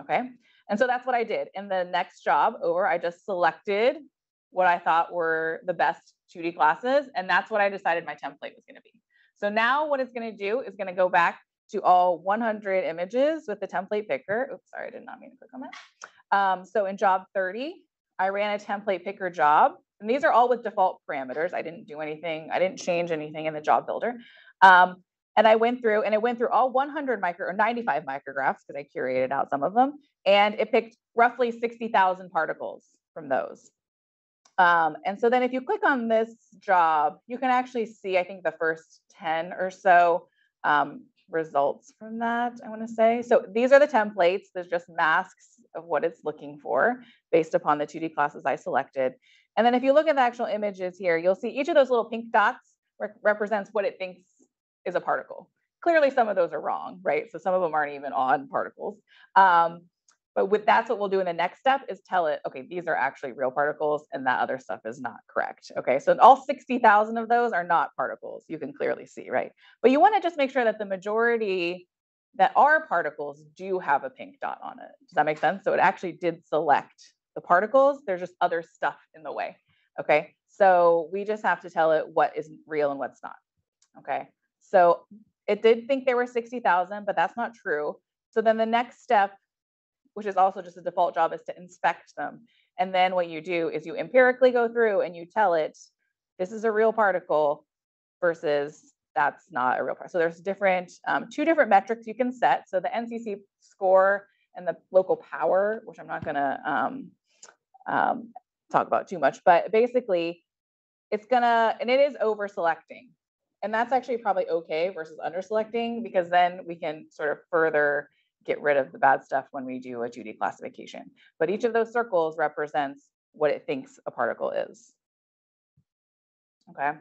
okay? And so that's what I did. In the next job over, I just selected what I thought were the best 2D classes, and that's what I decided my template was gonna be. So now what it's gonna do is gonna go back to all 100 images with the template picker. Oops, sorry, I did not mean to click on that. Um, so in job 30, I ran a template picker job, and these are all with default parameters. I didn't do anything, I didn't change anything in the job builder. Um, and I went through and it went through all 100 micro or 95 micrographs because I curated out some of them, and it picked roughly 60,000 particles from those. Um, and so then if you click on this job, you can actually see, I think the first 10 or so um, results from that, I wanna say. So these are the templates. There's just masks of what it's looking for based upon the 2D classes I selected. And then if you look at the actual images here, you'll see each of those little pink dots re represents what it thinks is a particle. Clearly, some of those are wrong, right? So some of them aren't even on particles. Um, but with that's what we'll do in the next step is tell it, okay, these are actually real particles and that other stuff is not correct. Okay, so all 60,000 of those are not particles. You can clearly see, right? But you want to just make sure that the majority that are particles do have a pink dot on it. Does that make sense? So it actually did select the particles. There's just other stuff in the way. Okay, so we just have to tell it what is real and what's not. Okay, so it did think there were 60,000, but that's not true. So then the next step, which is also just a default job, is to inspect them. And then what you do is you empirically go through and you tell it, this is a real particle versus that's not a real particle. So there's different, um, two different metrics you can set. So the NCC score and the local power, which I'm not gonna um, um, talk about too much, but basically it's gonna, and it is over selecting. And that's actually probably okay versus under selecting because then we can sort of further get rid of the bad stuff when we do a 2D classification. But each of those circles represents what it thinks a particle is. Okay.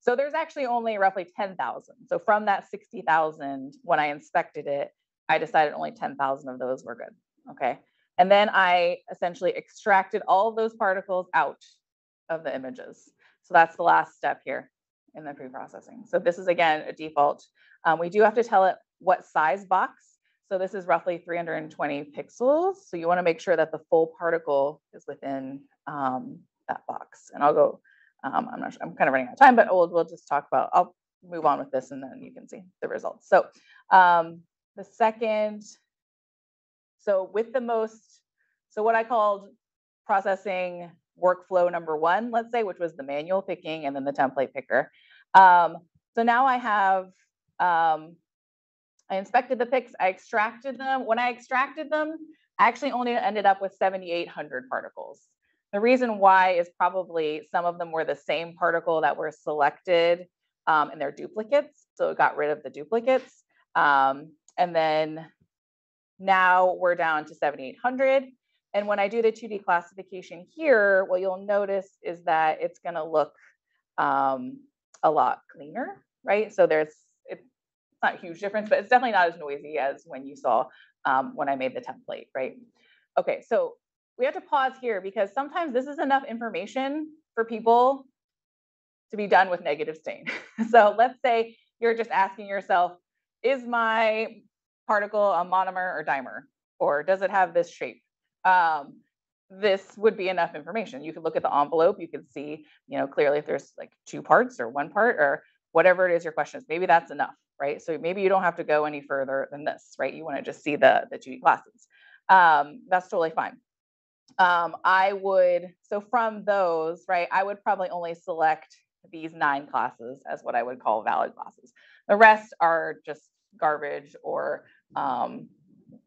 So there's actually only roughly 10,000. So from that 60,000, when I inspected it, I decided only 10,000 of those were good. Okay. And then I essentially extracted all of those particles out of the images. So that's the last step here in the pre-processing. So this is again a default. Um, we do have to tell it what size box. So this is roughly 320 pixels. So you want to make sure that the full particle is within um, that box. And I'll go. Um, I'm not. Sure, I'm kind of running out of time, but we'll we'll just talk about. I'll move on with this, and then you can see the results. So um, the second. So with the most. So what I called processing workflow number one, let's say, which was the manual picking and then the template picker. Um, so now I have, um, I inspected the picks, I extracted them. When I extracted them, I actually only ended up with 7,800 particles. The reason why is probably some of them were the same particle that were selected um, and they're duplicates. So it got rid of the duplicates. Um, and then now we're down to 7,800. And when I do the 2D classification here, what you'll notice is that it's going to look um, a lot cleaner, right? So there's, it's not a huge difference, but it's definitely not as noisy as when you saw um, when I made the template, right? Okay, so we have to pause here because sometimes this is enough information for people to be done with negative stain. *laughs* so let's say you're just asking yourself, is my particle a monomer or dimer? Or does it have this shape? Um, this would be enough information. You could look at the envelope, you could see, you know, clearly if there's like two parts or one part or whatever it is your question is, maybe that's enough, right? So maybe you don't have to go any further than this, right? You want to just see the, the 2D classes. Um, that's totally fine. Um, I would, so from those, right, I would probably only select these nine classes as what I would call valid classes. The rest are just garbage or um,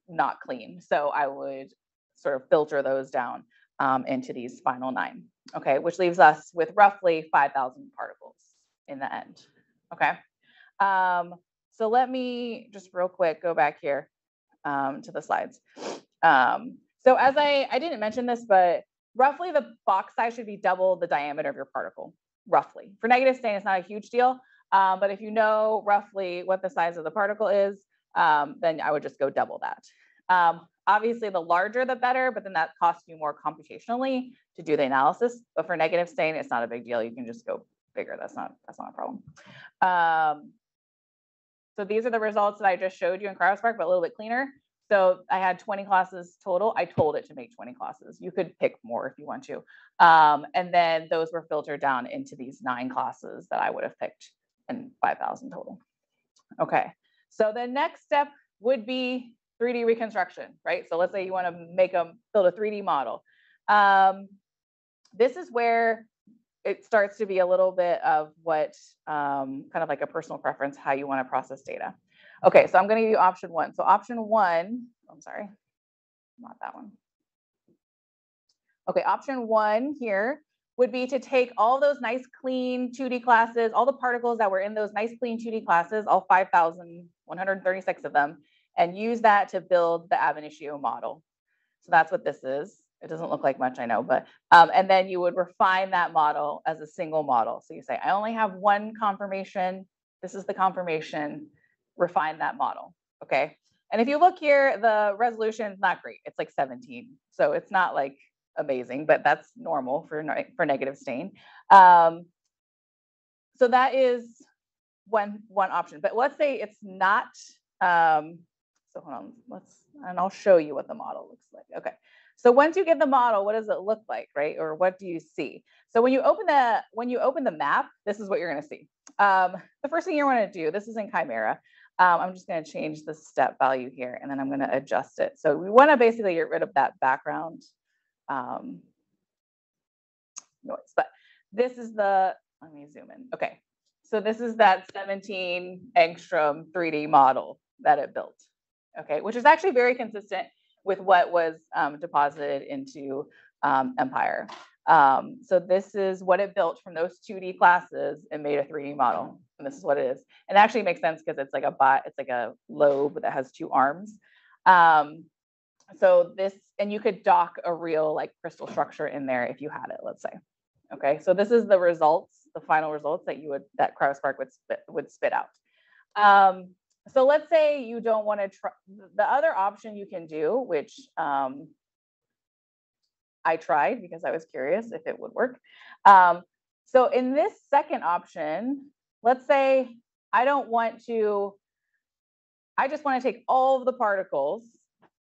not clean. So I would sort of filter those down um, into these final nine, okay, which leaves us with roughly 5,000 particles in the end, okay? Um, so let me just real quick go back here um, to the slides. Um, so as I, I didn't mention this, but roughly the box size should be double the diameter of your particle, roughly. For negative stain, it's not a huge deal, um, but if you know roughly what the size of the particle is, um, then I would just go double that. Um, obviously, the larger the better, but then that costs you more computationally to do the analysis. But for negative stain, it's not a big deal. You can just go bigger. That's not that's not a problem. Um, so these are the results that I just showed you in cryoSPARC, but a little bit cleaner. So I had 20 classes total. I told it to make 20 classes. You could pick more if you want to. Um, and then those were filtered down into these nine classes that I would have picked in 5,000 total. Okay, so the next step would be 3D reconstruction, right? So let's say you want to make a build a 3D model. Um, this is where it starts to be a little bit of what um, kind of like a personal preference, how you want to process data. Okay, so I'm going to give you option one. So option one, I'm sorry, not that one. Okay, option one here would be to take all those nice clean 2D classes, all the particles that were in those nice clean 2D classes, all 5,136 of them, and use that to build the ab initio model. So that's what this is. It doesn't look like much, I know, but, um, and then you would refine that model as a single model. So you say, I only have one conformation. This is the conformation. refine that model, okay? And if you look here, the resolution is not great. It's like 17. So it's not like amazing, but that's normal for, for negative stain. Um, so that is one, one option. But let's say it's not, um, so hold on, let's, and I'll show you what the model looks like. Okay. So once you get the model, what does it look like, right? Or what do you see? So when you open the when you open the map, this is what you're going to see. Um, the first thing you want to do, this is in Chimera. Um, I'm just going to change the step value here and then I'm going to adjust it. So we want to basically get rid of that background um, noise. But this is the, let me zoom in. Okay. So this is that 17 angstrom 3D model that it built. Okay. Which is actually very consistent with what was um, deposited into um, EMPIAR. Um, so this is what it built from those 2D classes and made a 3D model. And this is what it is. And it actually makes sense because it's like a bot, it's like a lobe that has two arms. Um, so this, and you could dock a real like crystal structure in there if you had it, let's say. Okay, so this is the results, the final results that you would, that cryoSPARC would spit, would spit out. Um, so let's say you don't want to try, the other option you can do, which um, I tried because I was curious if it would work. Um, so in this second option, let's say I don't want to, I just want to take all of the particles.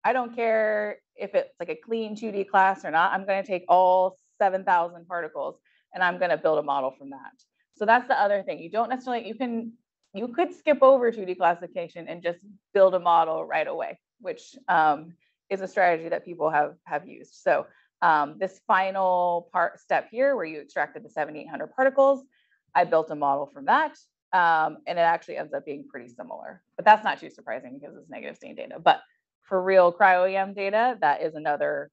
I don't care if it's like a clean 2D class or not. I'm going to take all 7,000 particles and I'm going to build a model from that. So that's the other thing. You don't necessarily, you can, you could skip over 2D classification and just build a model right away, which um, is a strategy that people have have used. So um, this final part step here where you extracted the 7,800 particles, I built a model from that. Um, and it actually ends up being pretty similar, but that's not too surprising because it's negative stain data. But for real cryo-EM data, that is another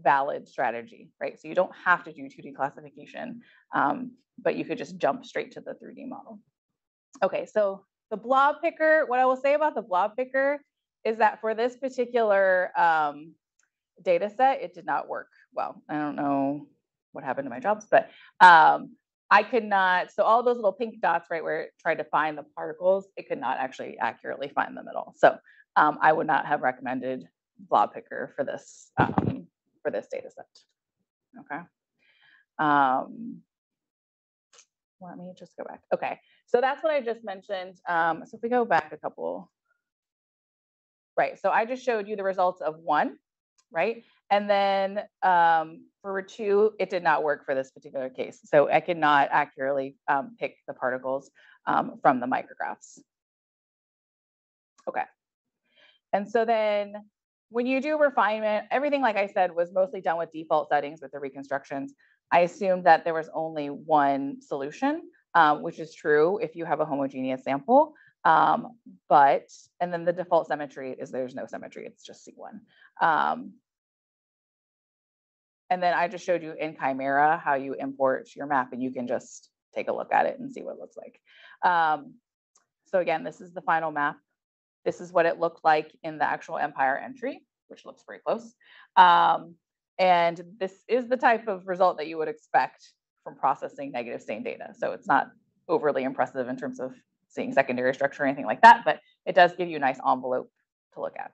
valid strategy, right? So you don't have to do 2D classification, um, but you could just jump straight to the 3D model. Okay, so the blob picker, what I will say about the blob picker is that for this particular um, data set, it did not work well. I don't know what happened to my jobs, but um, I could not, so all those little pink dots, right, where it tried to find the particles, it could not actually accurately find them at all. So um, I would not have recommended blob picker for this um, for this data set. Okay. Um, let me just go back. Okay, so that's what I just mentioned. Um, so if we go back a couple, right? So I just showed you the results of one, right? And then um, for two, it did not work for this particular case. So I could not accurately um, pick the particles um, from the micrographs. Okay. And so then when you do refinement, everything, like I said, was mostly done with default settings with the reconstructions. I assumed that there was only one solution, um, which is true if you have a homogeneous sample. Um, but, and then the default symmetry is there's no symmetry, it's just C1. Um, and then I just showed you in Chimera how you import your map and you can just take a look at it and see what it looks like. Um, so again, this is the final map. This is what it looked like in the actual EMPIAR entry, which looks pretty close. Um, and this is the type of result that you would expect from processing negative stain data. So it's not overly impressive in terms of seeing secondary structure or anything like that, but it does give you a nice envelope to look at.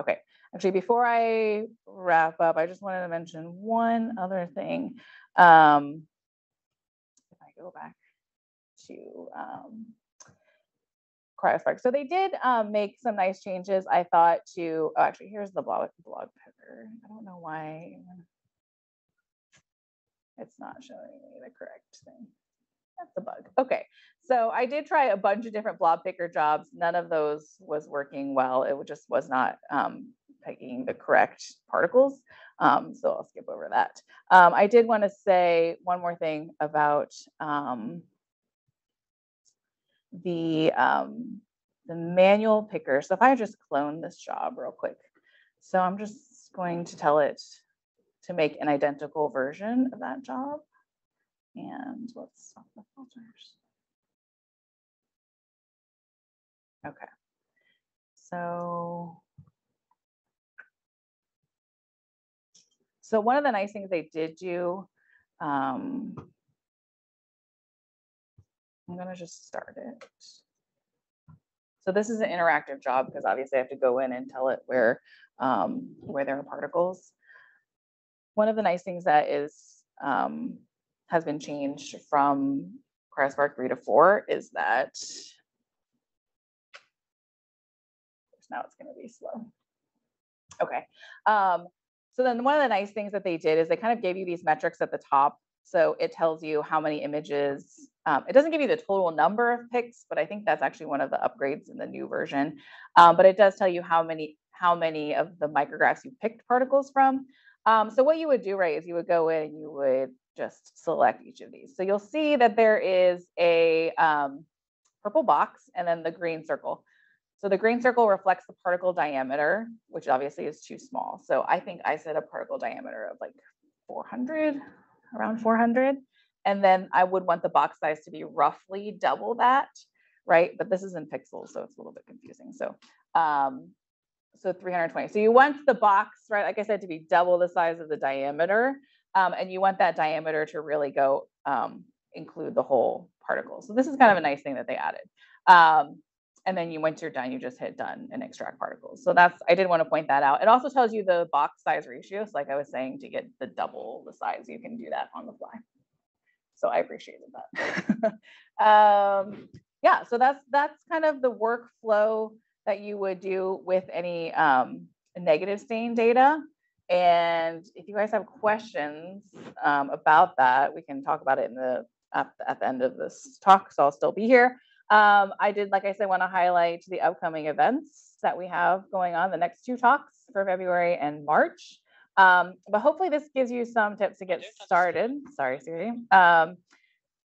Okay, actually, before I wrap up, I just wanted to mention one other thing. Um, if I go back to um, cryoSPARC. So they did um, make some nice changes, I thought, to, oh, actually, here's the blog, blog picker. I don't know why it's not showing me the correct thing. That's a bug. Okay, so I did try a bunch of different blob picker jobs. None of those was working well. It just was not um, picking the correct particles. Um, so I'll skip over that. Um, I did want to say one more thing about um, the um, the manual picker. So if I just clone this job real quick, so I'm just going to tell it to make an identical version of that job. And let's stop the filters. Okay. So, so one of the nice things they did do, um, I'm gonna just start it. So this is an interactive job because obviously I have to go in and tell it where, um, where there are particles. One of the nice things that is, um, has been changed from cryoSPARC 3 to 4 is that now it's going to be slow. Okay. Um, so then one of the nice things that they did is they kind of gave you these metrics at the top. So it tells you how many images. Um, it doesn't give you the total number of pics, but I think that's actually one of the upgrades in the new version. Um, but it does tell you how many how many of the micrographs you picked particles from. Um, so what you would do, right, is you would go in and you would just select each of these. So you'll see that there is a um, purple box and then the green circle. So the green circle reflects the particle diameter, which obviously is too small. So I think I set a particle diameter of like 400, around 400. And then I would want the box size to be roughly double that, right? But this is in pixels, so it's a little bit confusing. So, um, so 320. So you want the box, right? Like I said, to be double the size of the diameter. Um, and you want that diameter to really go um, include the whole particle. So this is kind of a nice thing that they added. Um, and then you once you're done, you just hit done and extract particles. So that's I did want to point that out. It also tells you the box size ratio. So like I was saying, to get the double the size, you can do that on the fly. So I appreciated that. *laughs* um, yeah, so that's that's kind of the workflow that you would do with any um, negative stain data. And if you guys have questions um, about that, we can talk about it in the at, at the end of this talk. So I'll still be here. Um, I did, like I said, want to highlight the upcoming events that we have going on, the next two talks for February and March. Um, but hopefully this gives you some tips to get started. Sorry, Siri. Um,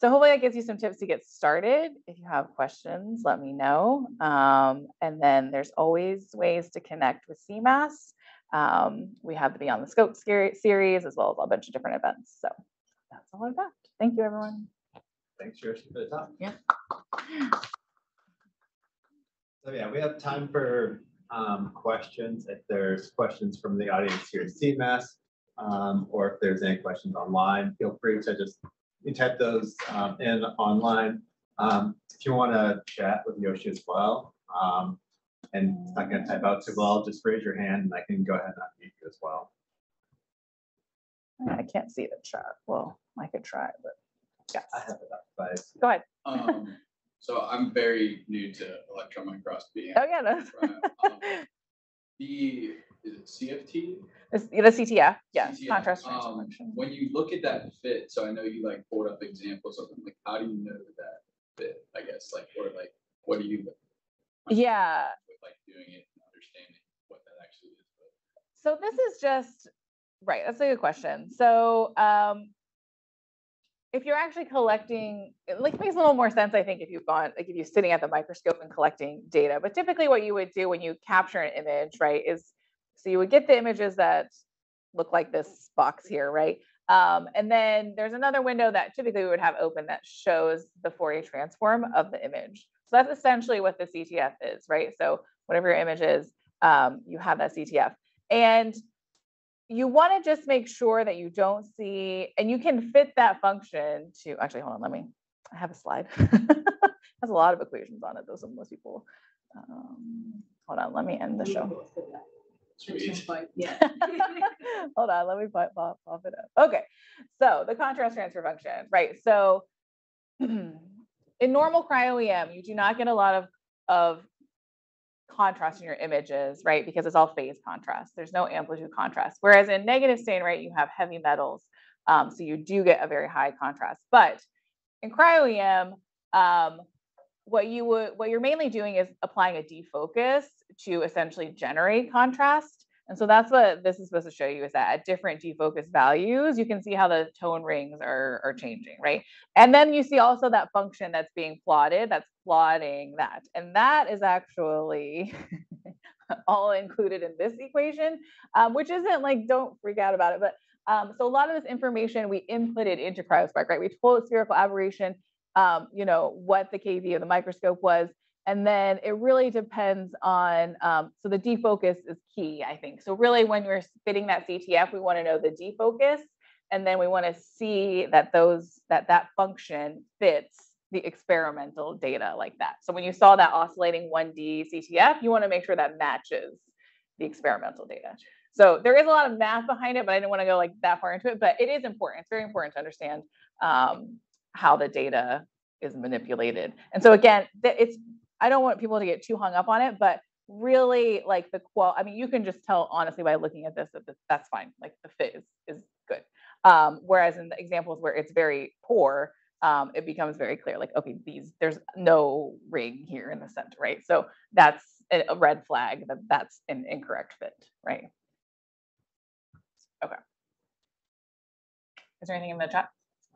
so hopefully that gives you some tips to get started. If you have questions, let me know. Um, and then there's always ways to connect with CEMAS. Um, we have the Beyond the Scope series as well as a bunch of different events. So that's all I've got. Thank you, everyone. Thanks, Trish, for the talk. Yeah. So yeah, we have time for um questions. If there's questions from the audience here at CEMAS. Um, or if there's any questions online, feel free to just, you type those um in online. Um, if you want to chat with Yoshie as well, um, and it's not gonna type out too well, just raise your hand and I can go ahead and unmute you as well. I can't see the chat. Well, I could try, but yes. I have it up, but Go ahead. Um, so I'm very new to electron microscopy. Oh, yeah, no. The, is it CFT? The CTF, yes, CTF, contrast um. When you look at that fit, so I know you like pulled up examples of them, like how do you know that that fit, I guess, like, or like, what do you? Yeah. With like doing it and understanding what that actually is. So this is just, right, that's a good question. So um, if you're actually collecting, it like makes a little more sense, I think, if you've gone, like if you're sitting at the microscope and collecting data. But typically what you would do when you capture an image, right, is so you would get the images that look like this box here, right? Um, and then there's another window that typically we would have open that shows the Fourier transform of the image. So that's essentially what the CTF is, right? So whatever your image is, um, you have that CTF. And you want to just make sure that you don't see, and you can fit that function to, actually, hold on, let me, I have a slide. *laughs* Has a lot of equations on it, though, so most people, um, hold on, let me end the show. Yeah. *laughs* *laughs* Hold on, let me pop, pop, pop it up. Okay, so the contrast transfer function, right? So *clears throat* in normal cryo-EM, you do not get a lot of, of contrast in your images, right? Because it's all phase contrast. There's no amplitude contrast. Whereas in negative stain, right, you have heavy metals. Um, so you do get a very high contrast. But in cryo-EM, um, what you would what you're mainly doing is applying a defocus to essentially generate contrast. And so that's what this is supposed to show you is that at different defocus values, you can see how the Thon rings are, are changing, right? And then you see also that function that's being plotted, that's plotting that. And that is actually *laughs* all included in this equation, um, which isn't like, don't freak out about it. But um, so a lot of this information we inputted into cryoSPARC, right? We told spherical aberration, um, you know, what the KV of the microscope was. And then it really depends on, um, so the defocus is key, I think. So really when we're fitting that CTF, we want to know the defocus, and then we want to see that those, that that function fits the experimental data like that. So when you saw that oscillating 1D CTF, you want to make sure that matches the experimental data. So there is a lot of math behind it, but I didn't want to go like that far into it, but it is important. It's very important to understand um, how the data is manipulated. And so again, it's I don't want people to get too hung up on it, but really like the qual. I mean, you can just tell honestly by looking at this that this, that's fine. Like the fit is is good. Um, whereas in the examples where it's very poor, um, it becomes very clear. Like okay, these there's no ring here in the center, right? So that's a, a red flag that that's an incorrect fit, right? Okay. Is there anything in the chat?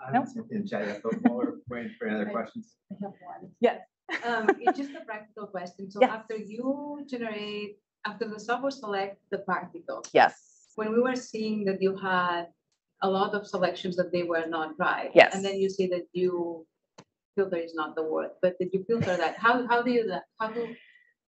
I don't see in chat yet, but while we're waiting for any other questions. I have one. Yes. Um, it's just a practical question. So Yes. after you generate, after the software select the particle, Yes. when we were seeing that you had a lot of selections that they were not right. Yes. And then you say that you filter is not the word, but did you filter that? How, how do you, that? how do,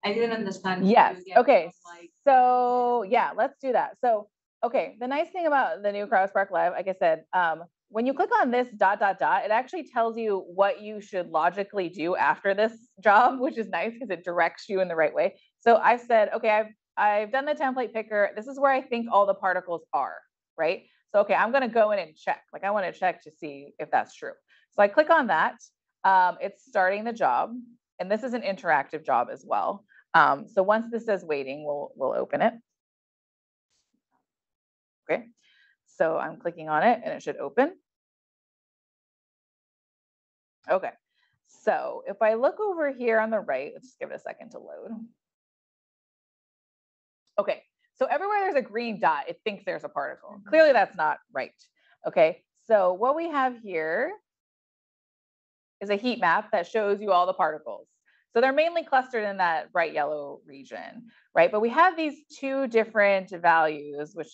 I didn't understand. Yes. Okay. from, like, So yeah, let's do that. So okay, the nice thing about the new cryoSPARC Live, like I said, um, when you click on this dot dot dot, it actually tells you what you should logically do after this job, *laughs* which is nice because it directs you in the right way. So I said, okay, I've I've done the template picker. This is where I think all the particles are, right? So okay, I'm gonna go in and check. Like I want to check to see if that's true. So I click on that. Um, it's starting the job, and this is an interactive job as well. Um, so once this says waiting, we'll, we'll open it. Okay, so I'm clicking on it and it should open. Okay, so if I look over here on the right, let's just give it a second to load. Okay, so everywhere there's a green dot, it thinks there's a particle. Mm-hmm. Clearly that's not right. Okay, so what we have here is a heat map that shows you all the particles. So they're mainly clustered in that bright yellow region, right? But we have these two different values, which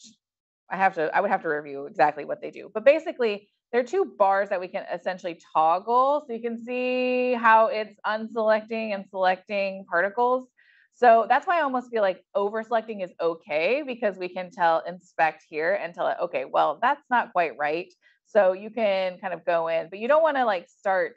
I have to, I would have to review exactly what they do. But basically, there are two bars that we can essentially toggle. So you can see how it's unselecting and selecting particles. So that's why I almost feel like over selecting is okay because we can tell inspect here and tell it, okay, well, that's not quite right. So you can kind of go in, but you don't want to like start,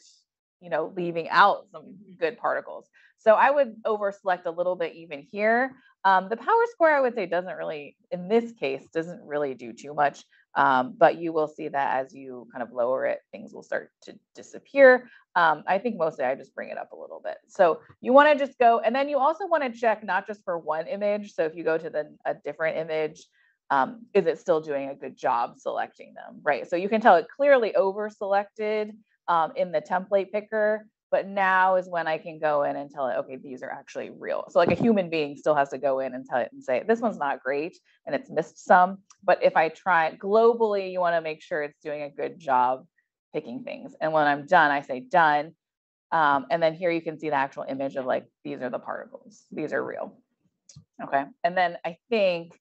you know, leaving out some good particles. So I would over select a little bit even here. Um, the power square, I would say, doesn't really, in this case, doesn't really do too much. Um, but you will see that as you kind of lower it, things will start to disappear. Um, I think mostly I just bring it up a little bit. So you want to just go, and then you also want to check not just for one image. So if you go to the a different image, um, is it still doing a good job selecting them, right? So you can tell it clearly over selected um, in the template picker, but now is when I can go in and tell it, okay, these are actually real. So like a human being still has to go in and tell it and say, this one's not great and it's missed some. But if I try it globally, you want to make sure it's doing a good job picking things. And when I'm done, I say done. Um, and then here you can see the actual image of like, these are the particles, these are real. Okay. And then I think,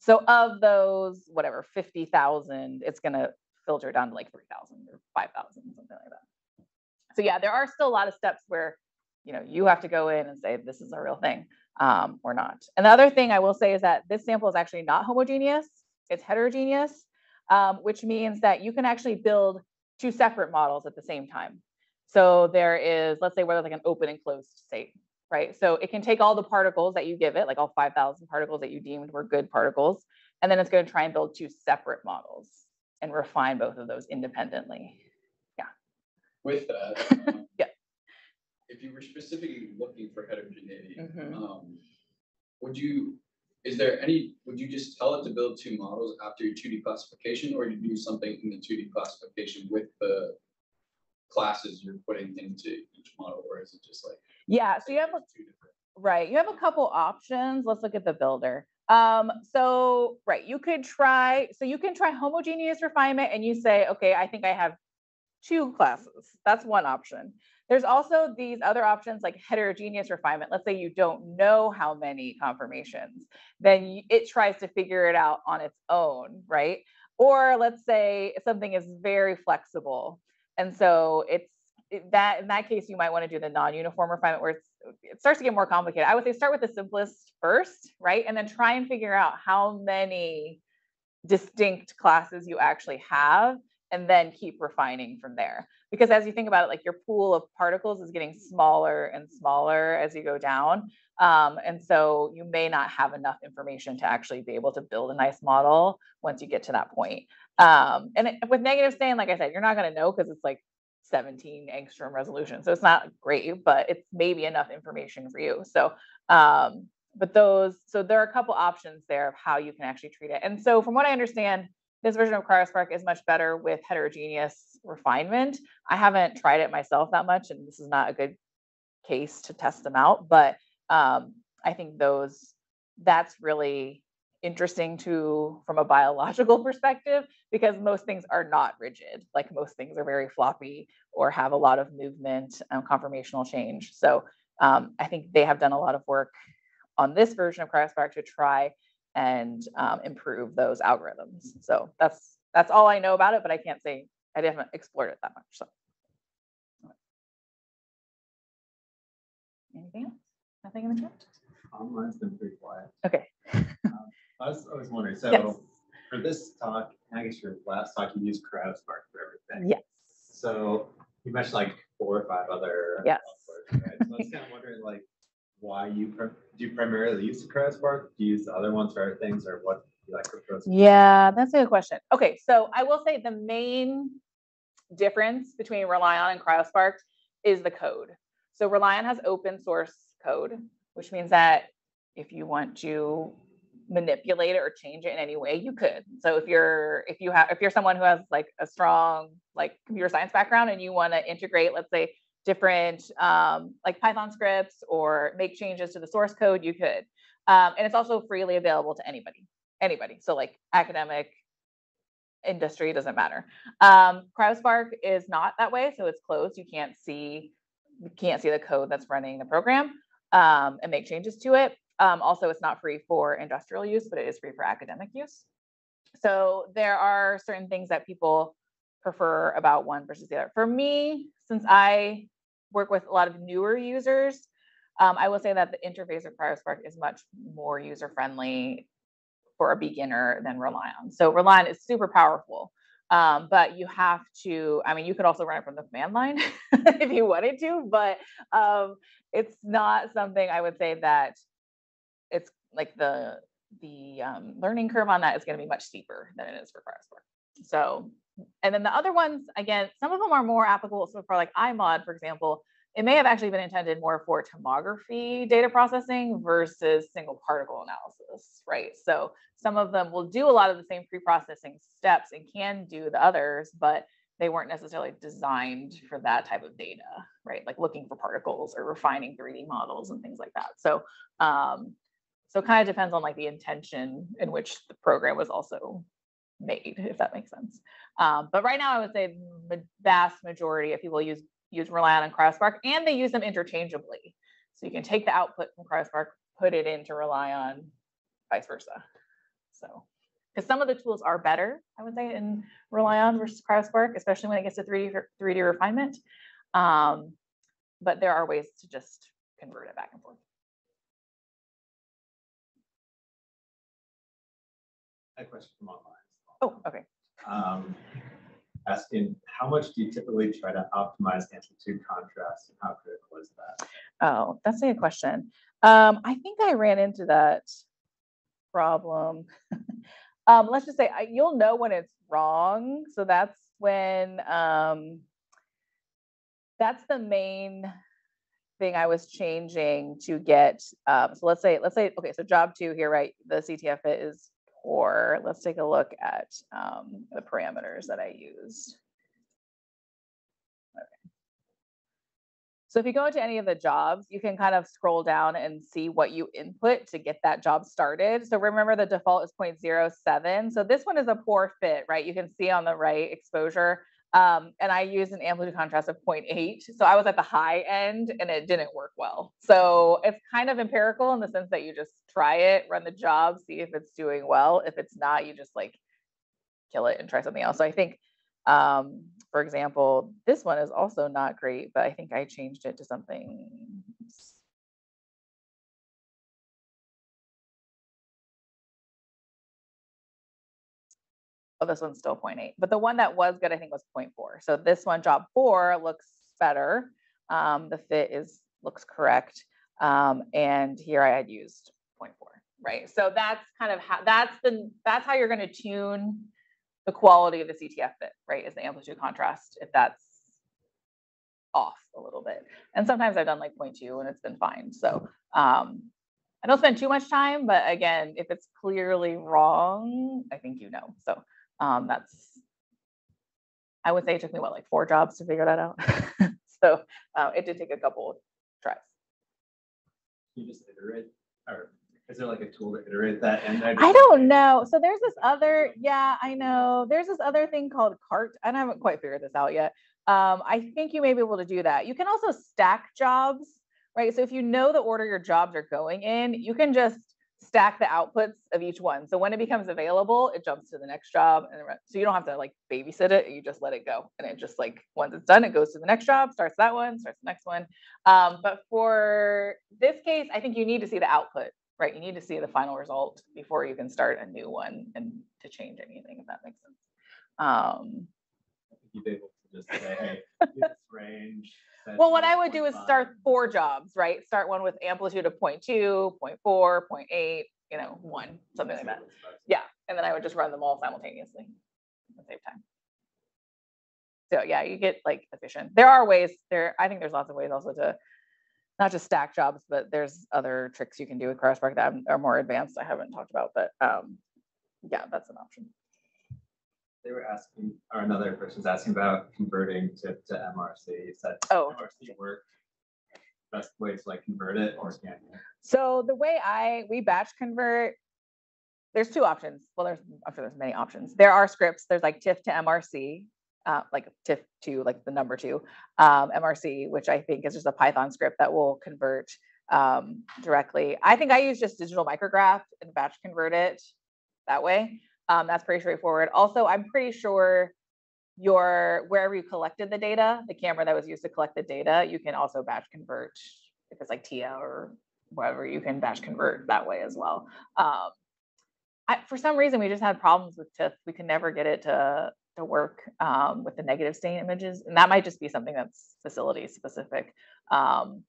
so of those, whatever, 50,000, it's going to filter down to like 3,000 or 5,000, something like that so yeah, there are still a lot of steps where you know you have to go in and say this is a real thing um, or not. And the other thing I will say is that this sample is actually not homogeneous; it's heterogeneous, um, which means that you can actually build two separate models at the same time. So there is, let's say, where there's like an open and closed state, right? So it can take all the particles that you give it, like all 5,000 particles that you deemed were good particles, and then it's going to try and build two separate models and refine both of those independently with that. *laughs* um, Yeah. If you were specifically looking for heterogeneity, Mhm. um, would you, is there any, would you just tell it to build two models after your two D classification, or you do something in the two D classification with the classes you're putting into each model, or is it just like? Yeah, so you have a two different? Right. You have a couple options. Let's look at the builder. Um, so right, you could try, so you can try homogeneous refinement and you say, okay, I think I have two classes. That's one option. There's also these other options like heterogeneous refinement. Let's say you don't know how many conformations, then it tries to figure it out on its own, right? Or let's say something is very flexible. And so it's it, that in that case, you might want to do the non-uniform refinement where it starts to get more complicated. I would say start with the simplest first, right? And then try and figure out how many distinct classes you actually have and then keep refining from there. Because as you think about it, like your pool of particles is getting smaller and smaller as you go down. Um, and so you may not have enough information to actually be able to build a nice model once you get to that point. Um, and it, with negative stain, like I said, you're not going to know because it's like 17 angstrom resolution. So it's not great, but it's maybe enough information for you. So, um, but those, so there are a couple options there of how you can actually treat it. And so from what I understand, this version of cryoSPARC is much better with heterogeneous refinement. I haven't tried it myself that much, and this is not a good case to test them out, but um, I think those that's really interesting to from a biological *laughs* perspective because most things are not rigid like most things are very floppy or have a lot of movement and conformational change so um, i think they have done a lot of work on this version of cryoSPARC to try and um, improve those algorithms. So that's that's all I know about it, but I can't say I haven't explored it that much. So anything else? Nothing in the chat? Online's been pretty quiet. Okay. Um, I was, I was wondering, so Yes. for this talk, I guess your last talk, you used cryoSPARC for everything. Yes. So you mentioned like four or five other. Yes. right? So I was kind of wondering like, why you, prim- do you primarily use the cryoSPARC? Do you use the other ones for other things or what do you like for? Yeah, that's a good question. Okay, so I will say the main difference between Relion and cryoSPARC is the code. So Relion has open source code, which means that if you want to manipulate it or change it in any way, you could. So if you're if you have if you're someone who has like a strong like computer science background and you want to integrate, let's say different um, like Python scripts or make changes to the source code, you could. Um, and it's also freely available to anybody, anybody. So like academic, industry, doesn't matter. Um, cryoSPARC is not that way, so it's closed. You can't see, you can't see the code that's running the program um, and make changes to it. Um, also, it's not free for industrial use, but it is free for academic use. So there are certain things that people prefer about one versus the other. For me, since I work with a lot of newer users, um, I will say that the interface of cryoSPARC is much more user friendly for a beginner than Relion. So Relion is super powerful, um, but you have to. I mean, you could also run it from the command line *laughs* if you wanted to, but um, it's not something I would say that it's like the the um, learning curve on that is going to be much steeper than it is for cryoSPARC. So, and then the other ones, again, some of them are more applicable. So for like IMOD, for example, it may have actually been intended more for tomography data processing versus single particle analysis, right? So some of them will do a lot of the same pre-processing steps and can do the others, but they weren't necessarily designed for that type of data, right? Like looking for particles or refining 3D models and things like that. So, um, so it kind of depends on like the intention in which the program was also made, if that makes sense. Um, but right now, I would say the vast majority of people use use Relion and cryoSPARC, and they use them interchangeably. So you can take the output from cryoSPARC, put it into Relion, vice versa. So, because some of the tools are better, I would say, in Relion versus cryoSPARC, especially when it gets to 3D, 3D refinement. Um, but there are ways to just convert it back and forth. A question from online. Oh, okay. Um, asking, how much do you typically try to optimize amplitude contrast and how critical is that? Oh, that's a good question. Um, I think I ran into that problem. *laughs* um, let's just say I, you'll know when it's wrong. So that's when um, that's the main thing I was changing to get. Um, so let's say, let's say, okay, so job two here, right? The CTF is poor. Let's take a look at um, the parameters that I used. So if you go into any of the jobs, you can kind of scroll down and see what you input to get that job started. So remember the default is 0.07. So this one is a poor fit, right? You can see on the right exposure. Um, and I used an amplitude contrast of 0.8. So I was at the high end and it didn't work well. So it's kind of empirical in the sense that you just try it, run the job, see if it's doing well. If it's not, you just like kill it and try something else. So I think um, for example, this one is also not great, but I think I changed it to something. Oh, this one's still 0.8, but the one that was good, I think was 0.4. So this one, job four, looks better. Um, the fit is looks correct. Um, and here I had used 0.4, right? So that's kind of how that's the that's how you're going to tune the quality of the CTF fit, right, is the amplitude contrast if that's off a little bit. And sometimes I've done like 0.2 and it's been fine. So um, I don't spend too much time, but again, if it's clearly wrong, I think you know. So um, that's, I would say it took me what, like four jobs to figure that out. *laughs* so uh, it did take a couple tries. You just iterate or is there like a tool to iterate that? And I don't know. So there's this other, yeah, I know. There's this other thing called cart, and I haven't quite figured this out yet. Um, I think you may be able to do that. You can also stack jobs, right? So if you know the order your jobs are going in, you can just stack the outputs of each one. So when it becomes available, it jumps to the next job. And so you don't have to like babysit it. You just let it go. And it just like, once it's done, it goes to the next job, starts that one, starts the next one. Um, but for this case, I think you need to see the output right? You need to see the final result before you can start a new one and to change anything, if that makes sense. Um, I think You'd be able to just say, hey, *laughs* this range. Well, what I would do is start four jobs, right? Start one with amplitude of 0 0.2, 0 0.4, 0.8, you know, one, something like that. Yeah. And then I would just run them all simultaneously at the same time. So yeah, you get like efficient. There are ways there. I think there's lots of ways also to not just stack jobs, but there's other tricks you can do with cryoSPARC that are more advanced. I haven't talked about, but um, yeah, that's an option. They were asking, or another person's asking about converting to, to MRC. Is that oh. MRC work? best way to like convert it or scan it? So the way I, we batch convert, there's two options. Well, there's, I'm sure there's many options. There are scripts, there's like TIFF to MRC, uh, like TIFF to like the number two, um, MRC, which I think is just a Python script that will convert um, directly. I think I use just digital micrograph and batch convert it that way. Um, that's pretty straightforward. Also, I'm pretty sure your wherever you collected the data, the camera that was used to collect the data, you can also batch convert if it's like TIA or whatever, you can batch convert that way as well. Um, I, for some reason, we just had problems with TIFF. We could never get it to to work um, with the negative stain images, and that might just be something that's facility specific. Um,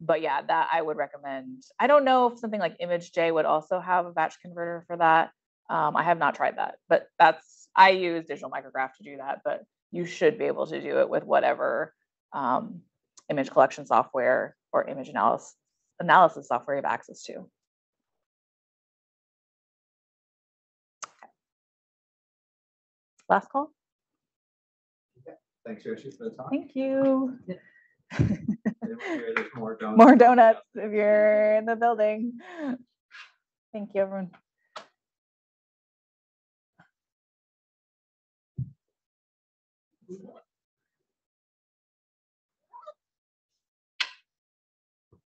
but yeah, that I would recommend. I don't know if something like ImageJ would also have a batch converter for that. Um, I have not tried that, but that's I use digital micrograph to do that. But you should be able to do it with whatever um, image collection software or image analysis analysis software you have access to. Last call. Thanks, Yoshie, for the talk. Thank you. Anyone *laughs* more donuts. More donuts if you're in the building. Thank you, everyone.